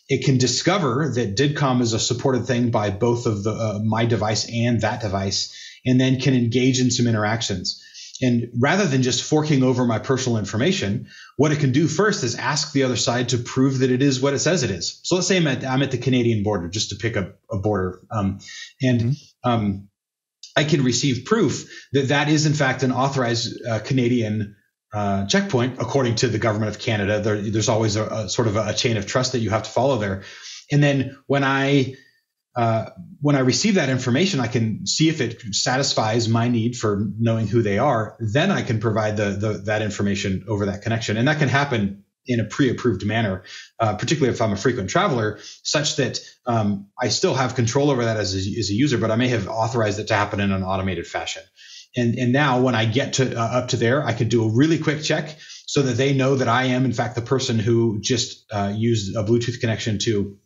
It can discover that DIDComm is a supported thing by both of the my device and that device, and then can engage in some interactions and rather than just forking over my personal information, what it can do first is ask the other side to prove that it is what it says it is. So let's say I'm at, I'm at the Canadian border, just to pick a, a border, um, and mm-hmm. um, I can receive proof that that is in fact an authorized uh, Canadian uh, checkpoint according to the government of Canada. There, there's always a, a, sort of a, a chain of trust that you have to follow there. And then when I uh, when I receive that information, I can see if it satisfies my need for knowing who they are. Then I can provide the, the that information over that connection, and that can happen in a pre-approved manner, uh, particularly if I'm a frequent traveler, such that um, I still have control over that as a, as a user, but I may have authorized it to happen in an automated fashion. And, and now when I get to uh, up to there, I can do a really quick check so that they know that I am in fact the person who just uh, used a Bluetooth connection to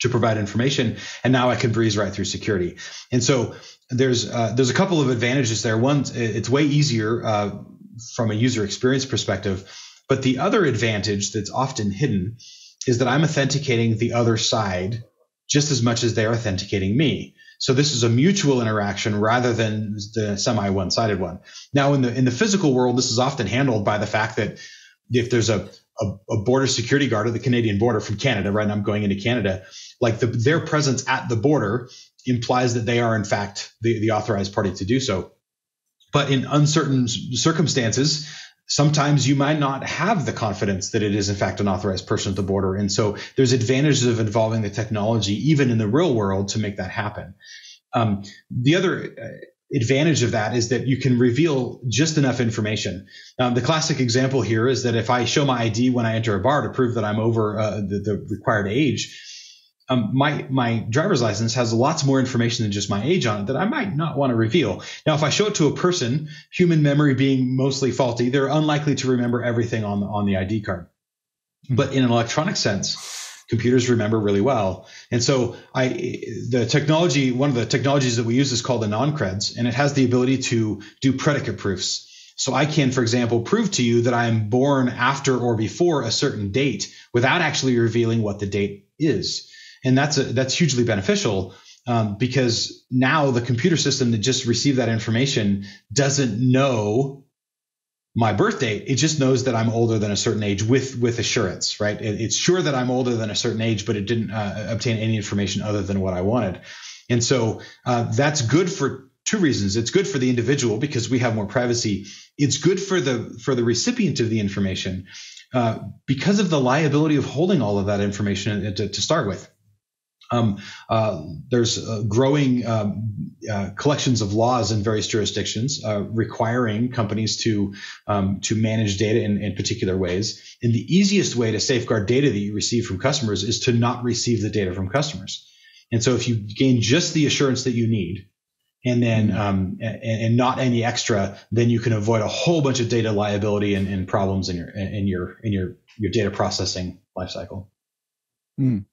to provide information, and now I can breeze right through security. And so there's uh, there's a couple of advantages there. One, it's way easier uh, from a user experience perspective, but the other advantage that's often hidden is that I'm authenticating the other side just as much as they're authenticating me. So this is a mutual interaction rather than the semi one-sided one. Now in the in the physical world, this is often handled by the fact that if there's a a, a border security guard at the Canadian border from Canada, right? I'm going into Canada like the, their presence at the border implies that they are in fact the, the authorized party to do so. But in uncertain circumstances, sometimes you might not have the confidence that it is in fact an authorized person at the border. And so there's advantages of involving the technology even in the real world to make that happen. Um, the other uh, advantage of that is that you can reveal just enough information. Um, the classic example here is that if I show my ID when I enter a bar to prove that I'm over uh, the, the, required age, um, my my driver's license has lots more information than just my age on it that I might not want to reveal. Now, if I show it to a person, human memory being mostly faulty, they're unlikely to remember everything on the on the ID card. But in an electronic sense, computers remember really well. And so I, the technology, one of the technologies that we use is called the AnonCreds, and it has the ability to do predicate proofs. So I can, for example, prove to you that I am born after or before a certain date without actually revealing what the date is. And that's a, that's hugely beneficial um, because now the computer system that just received that information doesn't know my birth date it just knows that i'm older than a certain age with with assurance right? It, it's sure that i'm older than a certain age but it didn't uh, obtain any information other than what i wanted. And so uh, that's good for two reasons. It's good for the individual because we have more privacy. It's good for the for the recipient of the information uh, because of the liability of holding all of that information to, to start with um, uh, there's uh, growing um, uh, collections of laws in various jurisdictions uh, requiring companies to um, to manage data in, in, particular ways. And the easiest way to safeguard data that you receive from customers is to not receive the data from customers. And so, if you gain just the assurance that you need, and then mm-hmm. um, and, and, not any extra, then you can avoid a whole bunch of data liability and, and problems in your in your in your your data processing lifecycle. Mm.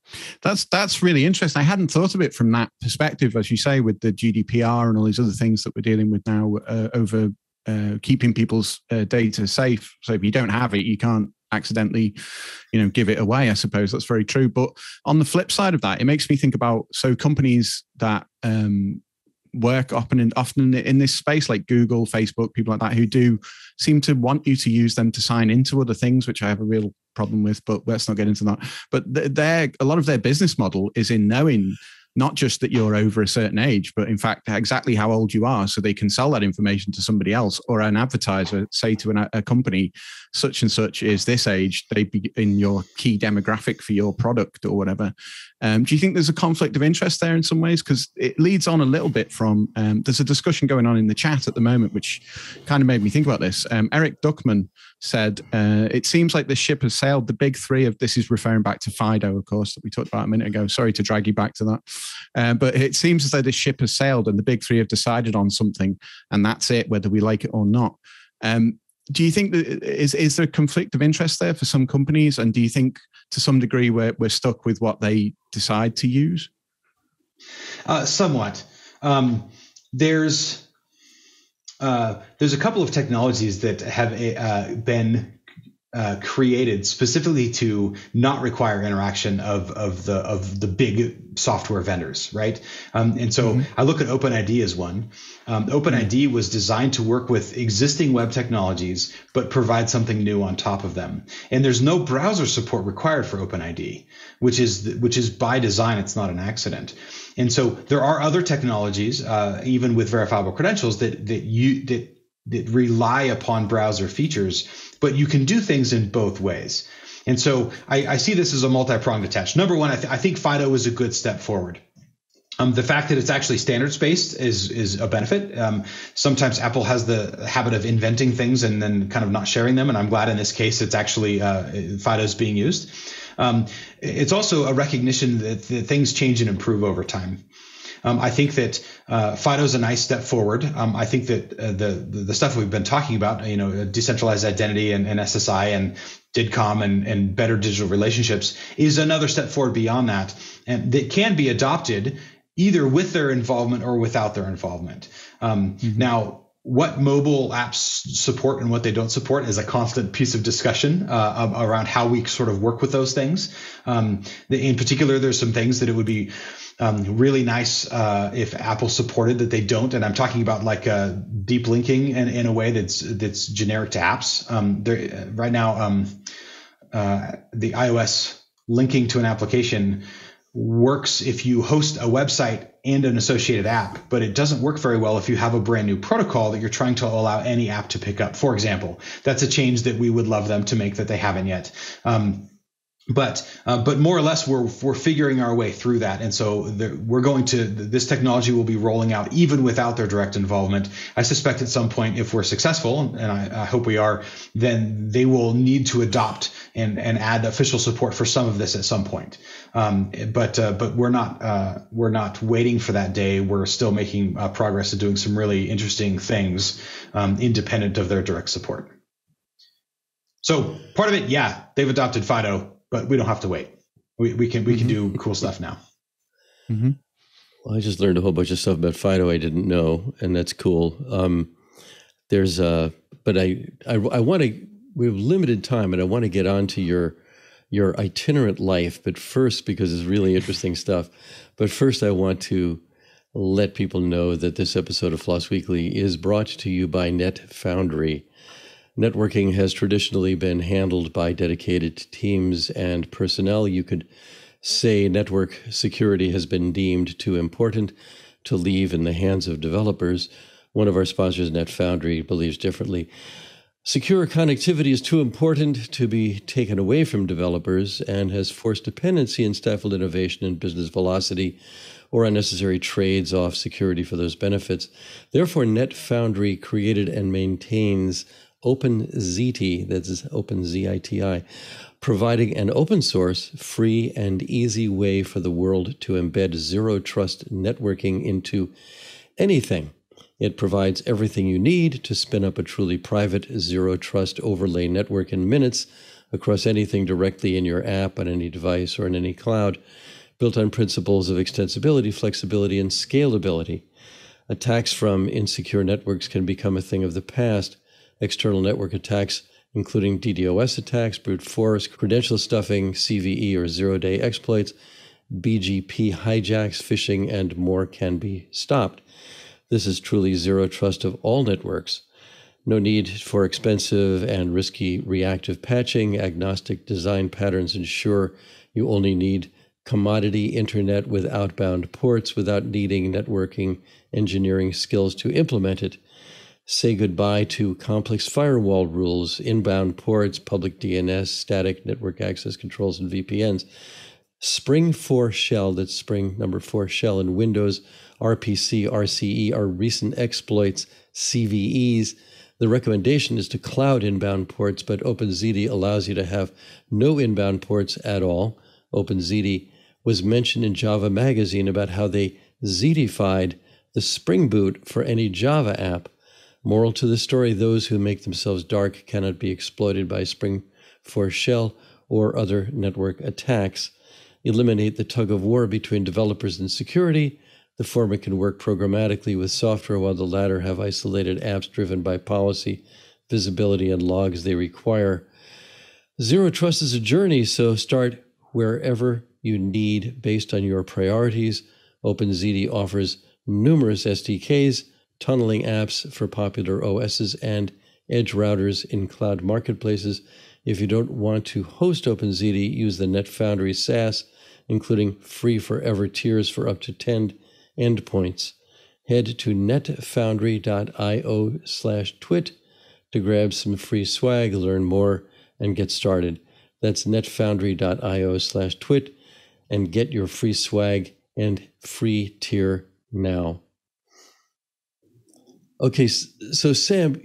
That's that's really interesting. I hadn't thought of it from that perspective, as you say, with the GDPR and all these other things that we're dealing with now uh, over uh, keeping people's uh, data safe. So if you don't have it, you can't accidentally, you know, give it away. I suppose that's very true. But on the flip side of that, it makes me think about so companies that um, work often in, often in this space, like Google, Facebook, people like that, who do seem to want you to use them to sign into other things, which I have a real problem with, but let's not get into that. But their a lot of their business model is in knowing not just that you're over a certain age, but in fact exactly how old you are, so they can sell that information to somebody else or an advertiser. Say to an, a company, such and such is this age, they'd be in your key demographic for your product or whatever. Um, do you think there's a conflict of interest there in some ways? Because it leads on a little bit from um, there's a discussion going on in the chat at the moment, which kind of made me think about this. Um, Eric Duckman said uh, it seems like the ship has sailed. The big three of this is referring back to Fido, of course, that we talked about a minute ago. Sorry to drag you back to that, uh, but it seems as though the ship has sailed and the big three have decided on something, and that's it, whether we like it or not. Um, do you think that is is there a conflict of interest there for some companies and do you think to some degree we're, we're stuck with what they decide to use uh, somewhat um, there's uh, there's a couple of technologies that have uh, been uh, created specifically to not require interaction of of the of the big software vendors, right? Um, and so mm-hmm. I look at OpenID as one. Um, OpenID mm-hmm. was designed to work with existing web technologies, but provide something new on top of them. And there's no browser support required for OpenID, which is which is by design. It's not an accident. And so there are other technologies, uh, even with verifiable credentials, that that you that that rely upon browser features, but you can do things in both ways. And so I, I see this as a multi-pronged attach. Number one, I, th- I think Fido is a good step forward. Um, the fact that it's actually standards based is is a benefit. Um, sometimes Apple has the habit of inventing things and then kind of not sharing them, and I'm glad in this case it's actually uh, Fido is being used. Um, it's also a recognition that, that, things change and improve over time. Um, I think that uh, Fido is a nice step forward. Um, I think that uh, the, the stuff we've been talking about, you know, decentralized identity and, and SSI and DIDComm and, and better digital relationships is another step forward beyond that, and that can be adopted either with their involvement or without their involvement. Um, mm-hmm. Now, what mobile apps support and what they don't support is a constant piece of discussion uh, around how we sort of work with those things. Um, in particular, there's some things that it would be um, really nice uh, if Apple supported that they don't, and I'm talking about like uh, deep linking in, in a way that's that's generic to apps. Um, there, right now, um, uh, the iOS linking to an application works if you host a website and an associated app, but it doesn't work very well if you have a brand new protocol that you're trying to allow any app to pick up. For example, that's a change that we would love them to make that they haven't yet. Um, but uh, but more or less we're we're figuring our way through that. And so we're going to this technology will be rolling out even without their direct involvement. I suspect at some point if we're successful and i, I hope we are then they will need to adopt and and add official support for some of this at some point. Um, but uh, but we're not uh, we're not waiting for that day. We're still making uh, progress and doing some really interesting things um, independent of their direct support. So part of it yeah they've adopted fido but we don't have to wait. We, we can we mm-hmm. can do cool stuff now. Mm-hmm. Well, I just learned a whole bunch of stuff about Fido I didn't know, and that's cool. Um, there's uh, but I I, I want to. We have limited time, and I want to get on to your your itinerant life. But first, because it's really interesting stuff. But first, I want to let people know that this episode of Floss Weekly is brought to you by NetFoundry. Networking has traditionally been handled by dedicated teams and personnel. You could say network security has been deemed too important to leave in the hands of developers. One of our sponsors, NetFoundry, believes differently. Secure connectivity is too important to be taken away from developers and has forced dependency and stifled innovation and business velocity or unnecessary trades off security for those benefits. Therefore, NetFoundry created and maintains OpenZiti, that's OpenZiti, providing an open source, free, and easy way for the world to embed zero trust networking into anything. It provides everything you need to spin up a truly private zero trust overlay network in minutes across anything directly in your app on any device or in any cloud, built on principles of extensibility, flexibility, and scalability. Attacks from insecure networks can become a thing of the past external network attacks, including DDoS attacks, brute force, credential stuffing, CVE or zero day exploits, BGP hijacks, phishing, and more can be stopped. This is truly zero trust of all networks. No need for expensive and risky reactive patching. Agnostic design patterns ensure you only need commodity internet with outbound ports without needing networking engineering skills to implement it say goodbye to complex firewall rules, inbound ports, public DNS, static network access controls, and VPNs. Spring 4 shell, that's Spring number 4 shell in Windows, RPC, RCE are recent exploits, CVEs. The recommendation is to cloud inbound ports, but OpenZiti allows you to have no inbound ports at all. OpenZiti was mentioned in Java Magazine about how they zitified the Spring Boot for any Java app. Moral to the story those who make themselves dark cannot be exploited by Spring Force shell or other network attacks. Eliminate the tug of war between developers and security. The former can work programmatically with software, while the latter have isolated apps driven by policy, visibility, and logs they require. Zero trust is a journey, so start wherever you need based on your priorities. OpenZiti offers numerous SDKs tunneling apps for popular OSs, and edge routers in cloud marketplaces. If you don't want to host OpenZiti, use the NetFoundry SaaS, including free forever tiers for up to 10 endpoints. Head to netfoundry.io slash twit to grab some free swag, learn more, and get started. That's netfoundry.io slash twit and get your free swag and free tier now. Okay, so Sam,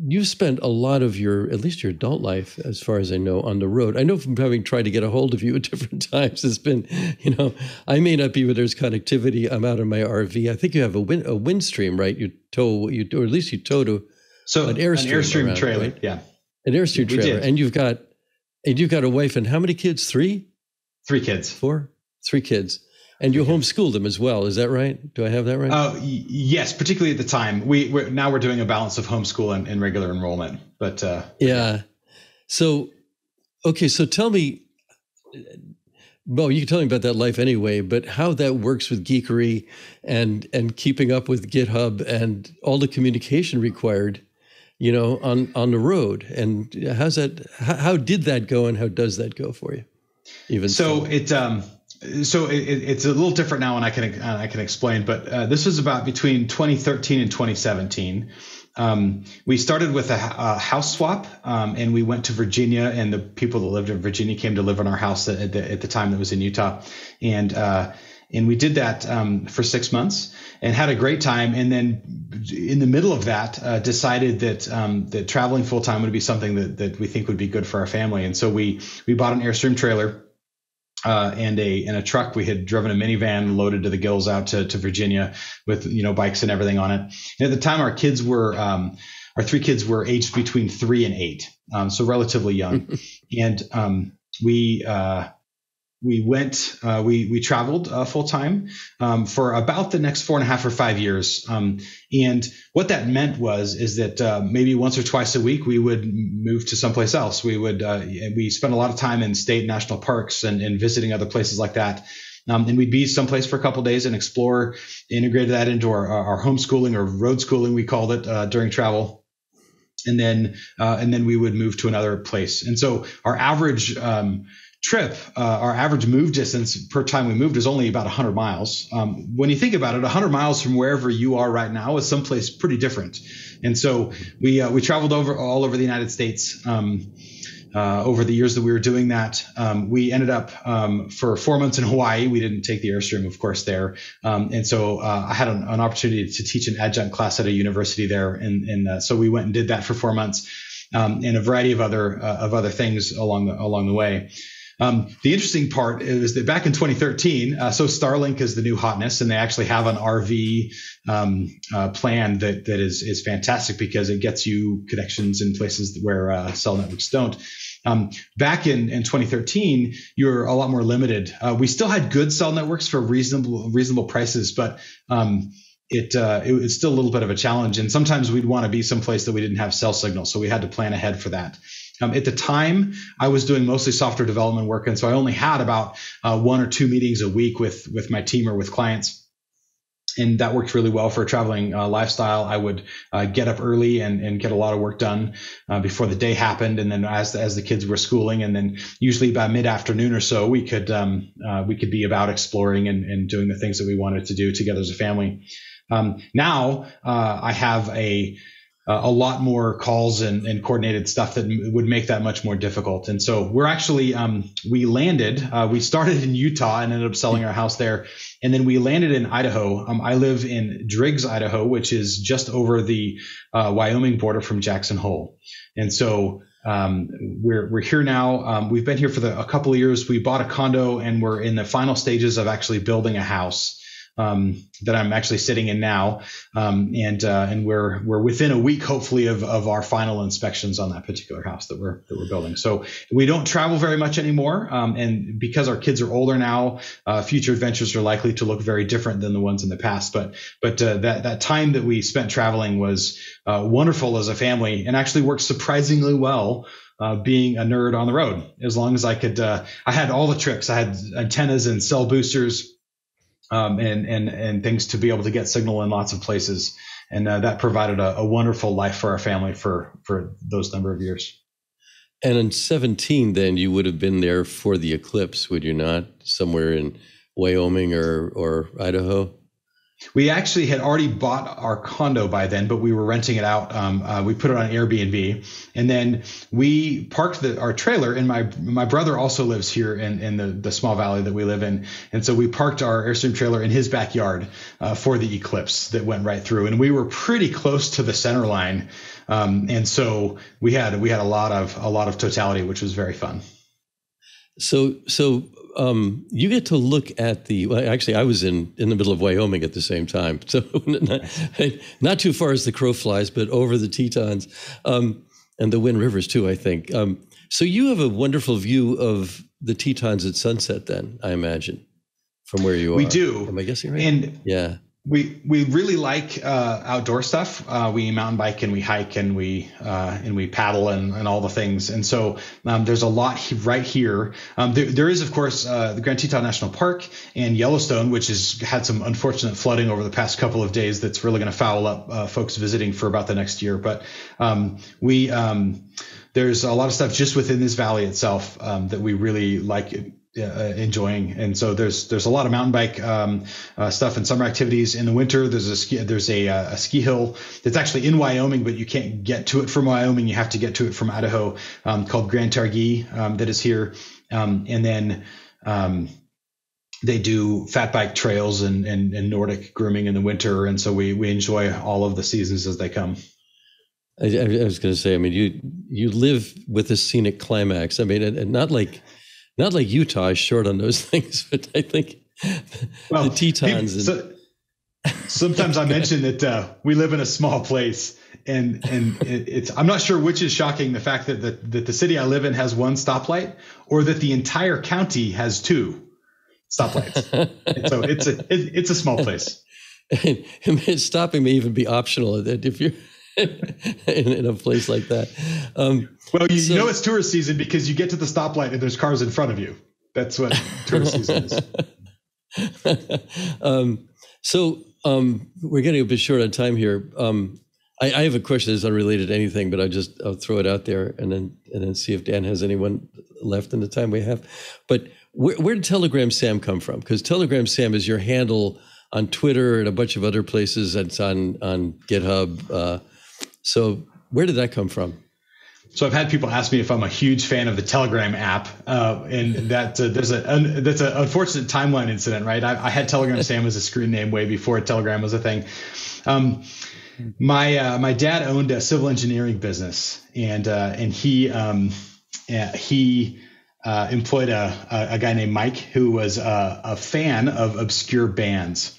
you've spent a lot of your, at least your adult life, as far as I know, on the road. I know from having tried to get a hold of you (laughs) at different times, it's been, you know, I may not be where there's connectivity. I'm out in my RV. I think you have a wind, a Windstream, right? You tow, you or at least you tow to so an airstream, an airstream around, trailer, right? yeah, an airstream we trailer, and you've got, and you've got a wife and how many kids? Three, three kids, four, three kids. And you homeschooled them as well, is that right? Do I have that right? Oh, uh, yes, particularly at the time. We we're, now we're doing a balance of homeschool and, and regular enrollment, but uh, yeah. So, okay, so tell me. Well, you can tell me about that life anyway, but how that works with geekery and and keeping up with GitHub and all the communication required, you know, on on the road. And how's that? How, how did that go, and how does that go for you? Even so, so? it um so it, it's a little different now, and I can I can explain. But uh, this was about between 2013 and 2017. um, we started with a, a house swap, um, and we went to Virginia, and the people that lived in Virginia came to live in our house at the, at the time that was in Utah, and uh, and we did that um, for six months and had a great time. And then in the middle of that, uh, decided that um, that traveling full time would be something that that we think would be good for our family, and so we we bought an Airstream trailer uh, and a and a truck. We had driven a minivan loaded to the gills out to, to Virginia with you know bikes and everything on it. And at the time, our kids were um, our three kids were aged between three and eight, um, so relatively young. (laughs) and um, we uh, we went, uh, we we traveled uh, full time um, for about the next four and a half or five years. Um, and what that meant was is that uh, maybe once or twice a week we would move to someplace else. We would uh, we spent a lot of time in state national parks and, and visiting other places like that. Um, and we'd be someplace for a couple days and explore, integrate that into our, our homeschooling or road schooling, we called it uh, during travel and then uh, and then we would move to another place. And so our average um, trip, uh, our average move distance per time we moved is only about 100 miles. Um, when you think about it, 100 miles from wherever you are right now is someplace pretty different. And so we uh, we traveled over all over the United States. Um, uh, over the years that we were doing that, um, we ended up um, for four months in Hawaii. We didn't take the Airstream, of course, there. Um, and so uh, I had an, an, opportunity to teach an adjunct class at a university there. And, and uh, so we went and did that for four months um, and a variety of other uh, of other things along the along the way. Um, the interesting part is that back in 2013, uh, so Starlink is the new hotness, and they actually have an RV um, uh, plan that that is is fantastic because it gets you connections in places where uh, cell networks don't. Um, back in, in 2013, you're a lot more limited. Uh, we still had good cell networks for reasonable reasonable prices, but um, it, uh, it was still a little bit of a challenge. And sometimes we'd want to be someplace that we didn't have cell signal, so we had to plan ahead for that. Um, at the time, I was doing mostly software development work, and so I only had about uh, one or two meetings a week with with my team or with clients. And that worked really well for a traveling uh, lifestyle. I would uh, get up early and, and get a lot of work done uh, before the day happened, and then as the, as the kids were schooling, and then usually by mid afternoon or so, we could um, uh, we could be about exploring and, and doing the things that we wanted to do together as a family. Um, now uh, I have a uh, a lot more calls and, and, coordinated stuff that m- would make that much more difficult. And so we're actually um, we landed. Uh, we started in Utah and ended up selling our house there, and then we landed in Idaho. Um, I live in Driggs, Idaho, which is just over the uh, Wyoming border from Jackson Hole. And so um, we're we're here now. Um, we've been here for the, a couple of years. We bought a condo and we're in the final stages of actually building a house um, that I'm actually sitting in now, um, and uh, and we're we're within a week, hopefully, of, of our final inspections on that particular house that we're that we're building. So we don't travel very much anymore, um, and because our kids are older now, uh, future adventures are likely to look very different than the ones in the past. But but uh, that that time that we spent traveling was uh, wonderful as a family, and actually worked surprisingly well. Uh, being a nerd on the road, as long as I could, uh, I had all the tricks. I had antennas and cell boosters, um, and and and things to be able to get signal in lots of places, and uh, that provided a, a, wonderful life for our family for for those number of years. And in seventeen, then you would have been there for the eclipse, would you not? Somewhere in Wyoming or or Idaho. We actually had already bought our condo by then, but we were renting it out. Um, uh, we put it on Airbnb, and then we parked the, our trailer. And my my brother also lives here in, in the, the small valley that we live in, and so we parked our Airstream trailer in his backyard uh, for the eclipse that went right through. And we were pretty close to the center line, um, and so we had we had a lot of a lot of totality, which was very fun. So so um, you get to look at the. Well, actually, I was in in the middle of Wyoming at the same time, (laughs) so not, not too far as the crow flies, but over the Tetons um, and the Wind Rivers too. I think. Um, so you have a wonderful view of the Tetons at sunset. Then I imagine from where you are. We do. Am I guessing right? And yeah we we really like uh, outdoor stuff. Uh, we mountain bike and we hike and we uh, and we paddle and, and all the things. And so um, there's a lot right here. Um, there, there is of course uh, the Grand Teton National Park and Yellowstone, which has had some unfortunate flooding over the past couple of days. That's really going to foul up uh, folks visiting for about the next year. But um, we um, there's a lot of stuff just within this valley itself um, that we really like uh, enjoying. And so there's there's a lot of mountain bike um, uh, stuff and summer activities in the winter. There's a ski there's a, uh, a, ski hill that's actually in Wyoming, but you can't get to it from Wyoming. You have to get to it from Idaho, um, called Grand Targhee, um, that is here. Um, and then um, they do fat bike trails and, and, and Nordic grooming in the winter, and so we we enjoy all of the seasons as they come. I, I was going to say, I mean, you you live with a scenic climax. I mean, and, not like not like Utah is short on those (laughs) things, but I think well, the Tetons. and, so, sometimes I (laughs) mention that uh, we live in a small place, and and it's I'm not sure which is shocking: the fact that the, that the city I live in has one stoplight, or that the entire county has two stoplights. so it's a it, it's a small place. (laughs) And, and stopping may even be optional if you're in, in, a place like that. Um, well, you so, know it's tourist season because you get to the stoplight and there's cars in front of you. That's what tourist season is. (laughs) um, so um, we're getting a bit short on time here. Um, I, I, have a question that's unrelated to anything, but I just I'll throw it out there and then and then see if Dan has anyone left in the time we have. But where, where did Telegram Sam come from? Because Telegram Sam is your handle on Twitter and a bunch of other places. It's on on GitHub. Uh, so where did that come from? So I've had people ask me if I'm a huge fan of the Telegram app, uh, and that uh, there's a that's an unfortunate timeline incident, right? I, I, had Telegram Sam as a screen name way before Telegram was a thing. Um, my uh, my dad owned a civil engineering business, and uh, and he um, he uh, employed a, a, a guy named Mike who was a, a fan of obscure bands.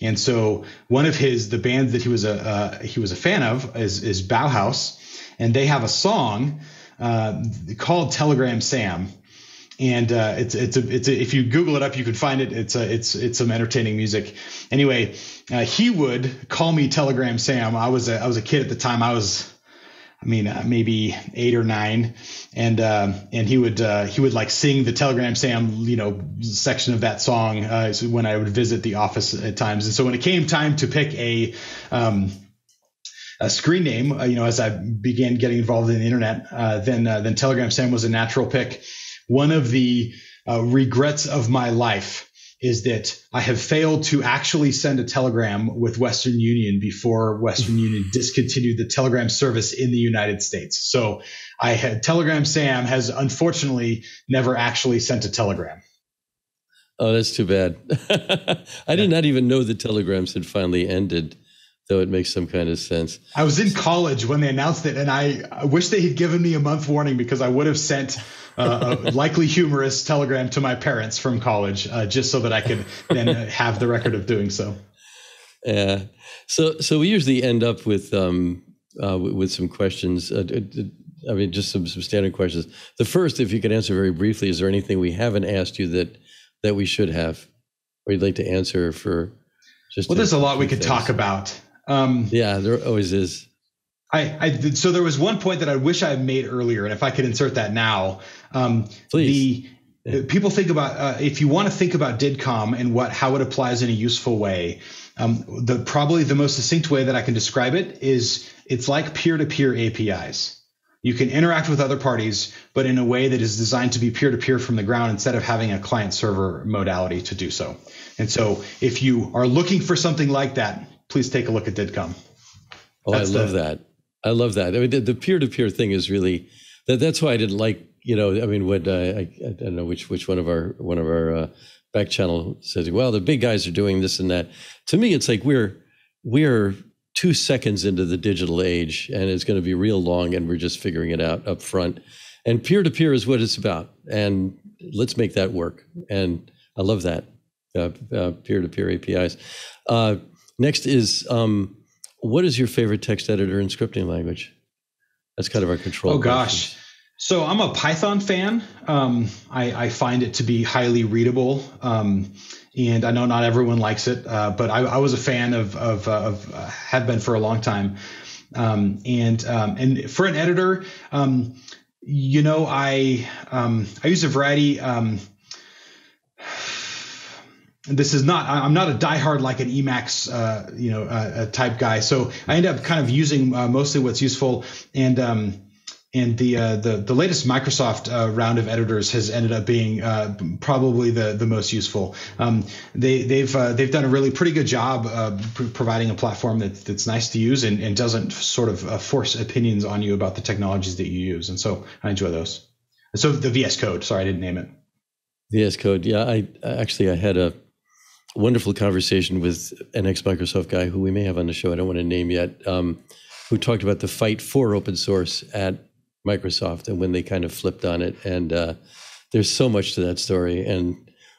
And so one of his the bands that he was a uh, he was a fan of is is Bauhaus, and they have a song uh, called Telegram Sam. And uh, it's it's a, it's a, if you Google it up, you can find it. It's a, it's it's some entertaining music. Anyway, uh, he would call me Telegram Sam. I was a, I was a kid at the time. I was I mean, uh, maybe eight or nine, and uh, and he would uh, he would like sing the Telegram Sam you know section of that song uh, when I would visit the office at times. And so when it came time to pick a um, a screen name, uh, you know, as I began getting involved in the internet, uh, then then Telegram Sam was a natural pick. One of the regrets of my life is that I have failed to actually send a telegram with Western Union before Western Union discontinued the telegram service in the United States. So I had Telegram Sam has unfortunately never actually sent a telegram. Oh, that's too bad. (laughs) I did not even know the telegrams had finally ended though it makes some kind of sense. I was in college when they announced it, and I, I wish they had given me a month warning because I would have sent uh, a (laughs) likely humorous telegram to my parents from college uh, just so that I could then have the record of doing so. Yeah. So, so we usually end up with um, uh, with some questions. Uh, I mean, just some, some standard questions. The first, if you could answer very briefly, is there anything we haven't asked you that that we should have, or you'd like to answer for? Just well, there's a lot we could things. talk about. Um, yeah, there always is. I, I did, so there was one point that I wish I had made earlier, and if I could insert that now, um, please. The, yeah. People think about uh, if you want to think about DIDComm and what how it applies in a useful way. Um, the probably the most succinct way that I can describe it is it's like peer-to-peer APIs. You can interact with other parties, but in a way that is designed to be peer-to-peer from the ground instead of having a client-server modality to do so. And so, if you are looking for something like that, please take a look at DIDComm. Oh, that's I love the, that. I love that. I mean, the peer to peer thing is really that. That's why I didn't like. You know, I mean, what uh, I, I don't know which which one of our one of our uh, back channel says. Well, the big guys are doing this and that. To me, it's like we're we're two seconds into the digital age, and it's going to be real long, and we're just figuring it out up front. And peer to peer is what it's about, and let's make that work. And I love that peer to peer APIs. Uh, Next is um, what is your favorite text editor and scripting language? That's kind of our control. Oh gosh. So I'm a Python fan. Um, I, I, find it to be highly readable, um, and I know not everyone likes it, uh, but I, I, was a fan of of, uh, of uh, have been for a long time. Um, and um, and for an editor, um, you know, I um, I use a variety this is not i'm not a diehard like an emacs uh, you know uh, type guy so i end up kind of using uh, mostly what's useful and um, and the uh, the the latest Microsoft uh, round of editors has ended up being uh, probably the the most useful. Um, they they've uh, they've done a really pretty good job uh, pr- providing a platform that, that's nice to use and, and doesn't sort of uh, force opinions on you about the technologies that you use. And so I enjoy those. So the VS Code. Sorry, I didn't name it. VS Code. Yeah, I actually I had a wonderful conversation with an ex Microsoft guy who we may have on the show. I don't want to name yet. Um, who talked about the fight for open source at Microsoft and when they kind of flipped on it. And uh, there's so much to that story. And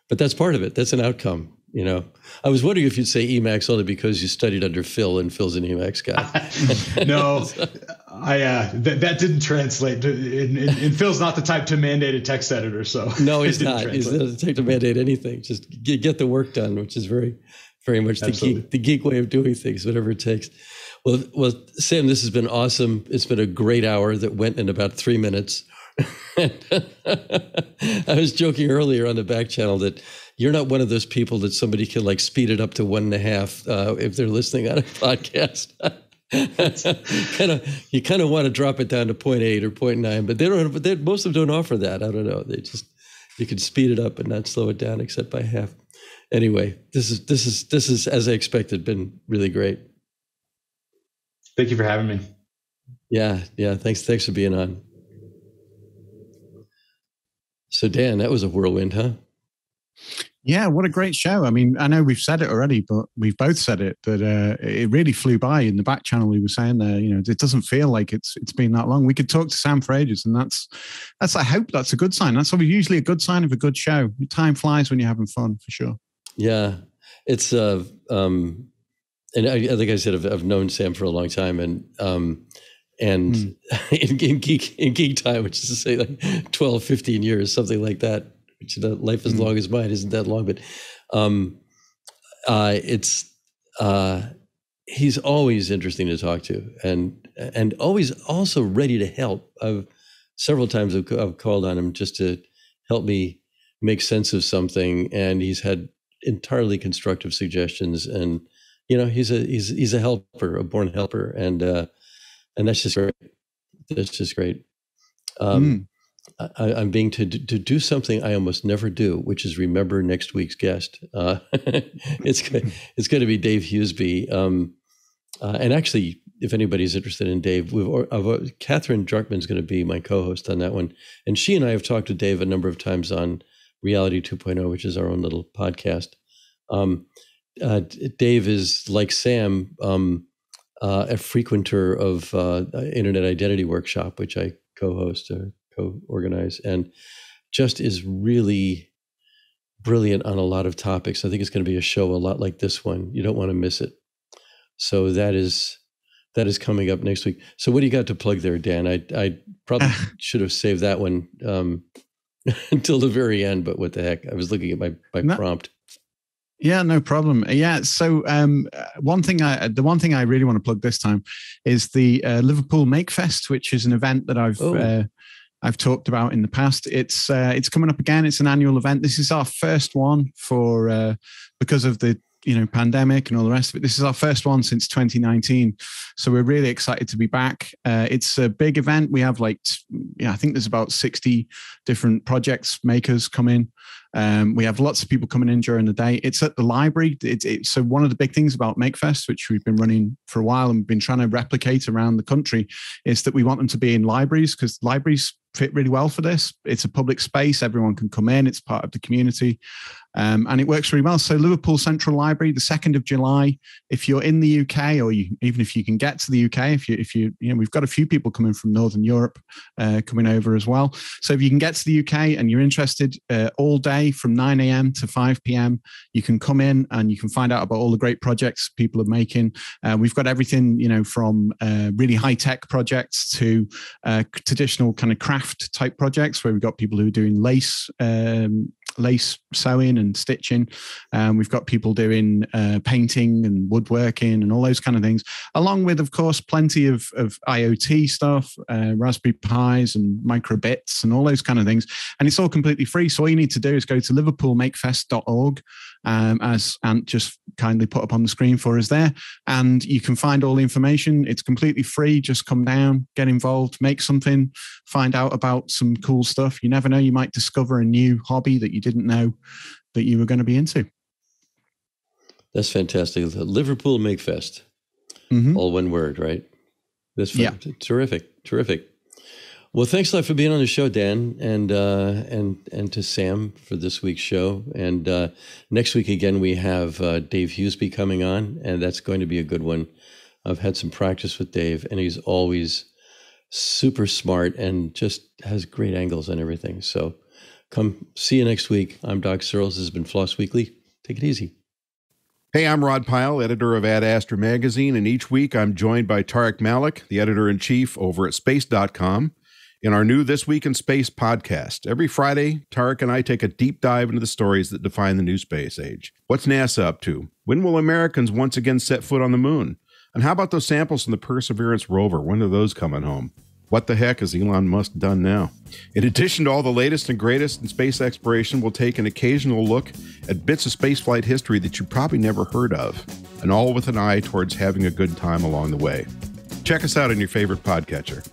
but that's part of it. That's an outcome. You know, I was wondering if you'd say Emacs only because you studied under Phil and Phil's an Emacs guy. (laughs) no, (laughs) I uh, th- that didn't translate. To, and, and, and, Phil's not the type to mandate a text editor, so (laughs) no, he's not. Translate. He's not the type to mandate anything. Just get, get the work done, which is very, very much the geek, the geek way of doing things, whatever it takes. Well, well, Sam, this has been awesome. It's been a great hour that went in about three minutes. (laughs) I was joking earlier on the back channel that you're not one of those people that somebody can like speed it up to one and a half uh, if they're listening on a (laughs) podcast. (laughs) kind of you kind of want to drop it down to 0.8 or 0.9, but they don't. But they, most of them don't offer that. I don't know. They just you can speed it up and not slow it down except by half. Anyway, this is this is this is as I expected been really great. Thank you for having me. Yeah, yeah. Thanks. Thanks for being on. So Dan, that was a whirlwind, huh? Yeah, what a great show. I mean, I know we've said it already, but we've both said it that uh, it really flew by in the back channel. We were saying there, you know, it doesn't feel like it's it's been that long. We could talk to Sam for ages, and that's that's I hope that's a good sign. That's usually a good sign of a good show. Time flies when you're having fun, for sure. Yeah, it's uh, um, and I, I think I said I've, I've, known Sam for a long time, and um, and mm. (laughs) in, in, geek in geek time, which is to say like 12, 15 years, something like that which life as mm long as mine isn't that long, but um, uh, it's uh, he's always interesting to talk to, and and always also ready to help. I've several times I've, I've called on him just to help me make sense of something, and he's had entirely constructive suggestions, and you know he's a he's he's a helper, a born helper, and uh, and that's just great. That's just great. Um, mm. I, am being to to do something I almost never do, which is remember next week's guest. Uh, (laughs) it's (laughs) it's going to be Dave Huseby, um, uh, and actually, if anybody's interested in Dave, we've uh, Katherine Druckman's going to be my co-host on that one, and she and I have talked to Dave a number of times on Reality 2.0, which is our own little podcast. Um, uh, Dave is like Sam, um, uh, a frequenter of uh, Internet Identity Workshop, which I co-host or co-organize, and just is really brilliant on a lot of topics. I think it's going to be a show a lot like this one. You don't want to miss it. So that is that is coming up next week. So what do you got to plug there, Dan? I I probably (laughs) should have saved that one um, (laughs) until the very end, but what the heck? I was looking at my my no, prompt. Yeah, no problem. Yeah, so um, one thing I the one thing I really want to plug this time is the uh, Liverpool MakeFest, which is an event that I've oh. uh, I've talked about in the past. It's uh, it's coming up again. It's an annual event. This is our first one for uh, because of the you know pandemic and all the rest of it. This is our first one since 2019, so we're really excited to be back. Uh, it's a big event. We have like yeah, I think there's about 60 different projects makers come in. Um, we have lots of people coming in during the day. It's at the library. It's, it's, so one of the big things about MakeFest, which we've been running for a while and been trying to replicate around the country, is that we want them to be in libraries because libraries fit really well for this. It's a public space; everyone can come in. It's part of the community, um, and it works really well. So Liverpool Central Library, the second of July. If you're in the UK, or you, even if you can get to the UK, if you if you you know we've got a few people coming from Northern Europe uh, coming over as well. So if you can get to the UK and you're interested, uh, all day from 9 a.m. to 5 p.m., you can come in and you can find out about all the great projects people are making. Uh, we've got everything you know from uh, really high tech projects to uh, traditional kind of craft type projects where we've got people who are doing lace um, lace sewing and stitching. Um, we've got people doing uh, painting and woodworking and all those kind of things, along with, of course, plenty of, of IoT stuff, uh, Raspberry Pis and microbits and all those kind of things. And it's all completely free. So all you need to do is go to liverpoolmakefest.org, um, as Ant just kindly put up on the screen for us there, and you can find all the information. It's completely free. Just come down, get involved, make something, find out about some cool stuff. You never know, you might discover a new hobby that you didn't know that you were going to be into. That's fantastic. The Liverpool MakeFest. Mm-hmm. All one word, right? That's yeah. terrific. Terrific. Well, thanks a lot for being on the show, Dan, and uh, and and to Sam for this week's show. And uh, next week again, we have uh, Dave Huseby coming on, and that's going to be a good one. I've had some practice with Dave, and he's always super smart and just has great angles and everything. So come see you next week. I'm Doc Searls. This has been Floss Weekly. Take it easy. Hey, I'm Rod Pyle, editor of Ad Astra Magazine, and each week I'm joined by Tariq Malik, the editor in chief over at space.com, in our new This Week in Space podcast. Every Friday, Tariq and I take a deep dive into the stories that define the new space age. What's NASA up to? When will Americans once again set foot on the moon? And how about those samples from the Perseverance rover? When are those coming home? What the heck has Elon Musk done now? In addition to all the latest and greatest in space exploration, we'll take an occasional look at bits of spaceflight history that you probably never heard of, and all with an eye towards having a good time along the way. Check us out on your favorite podcatcher.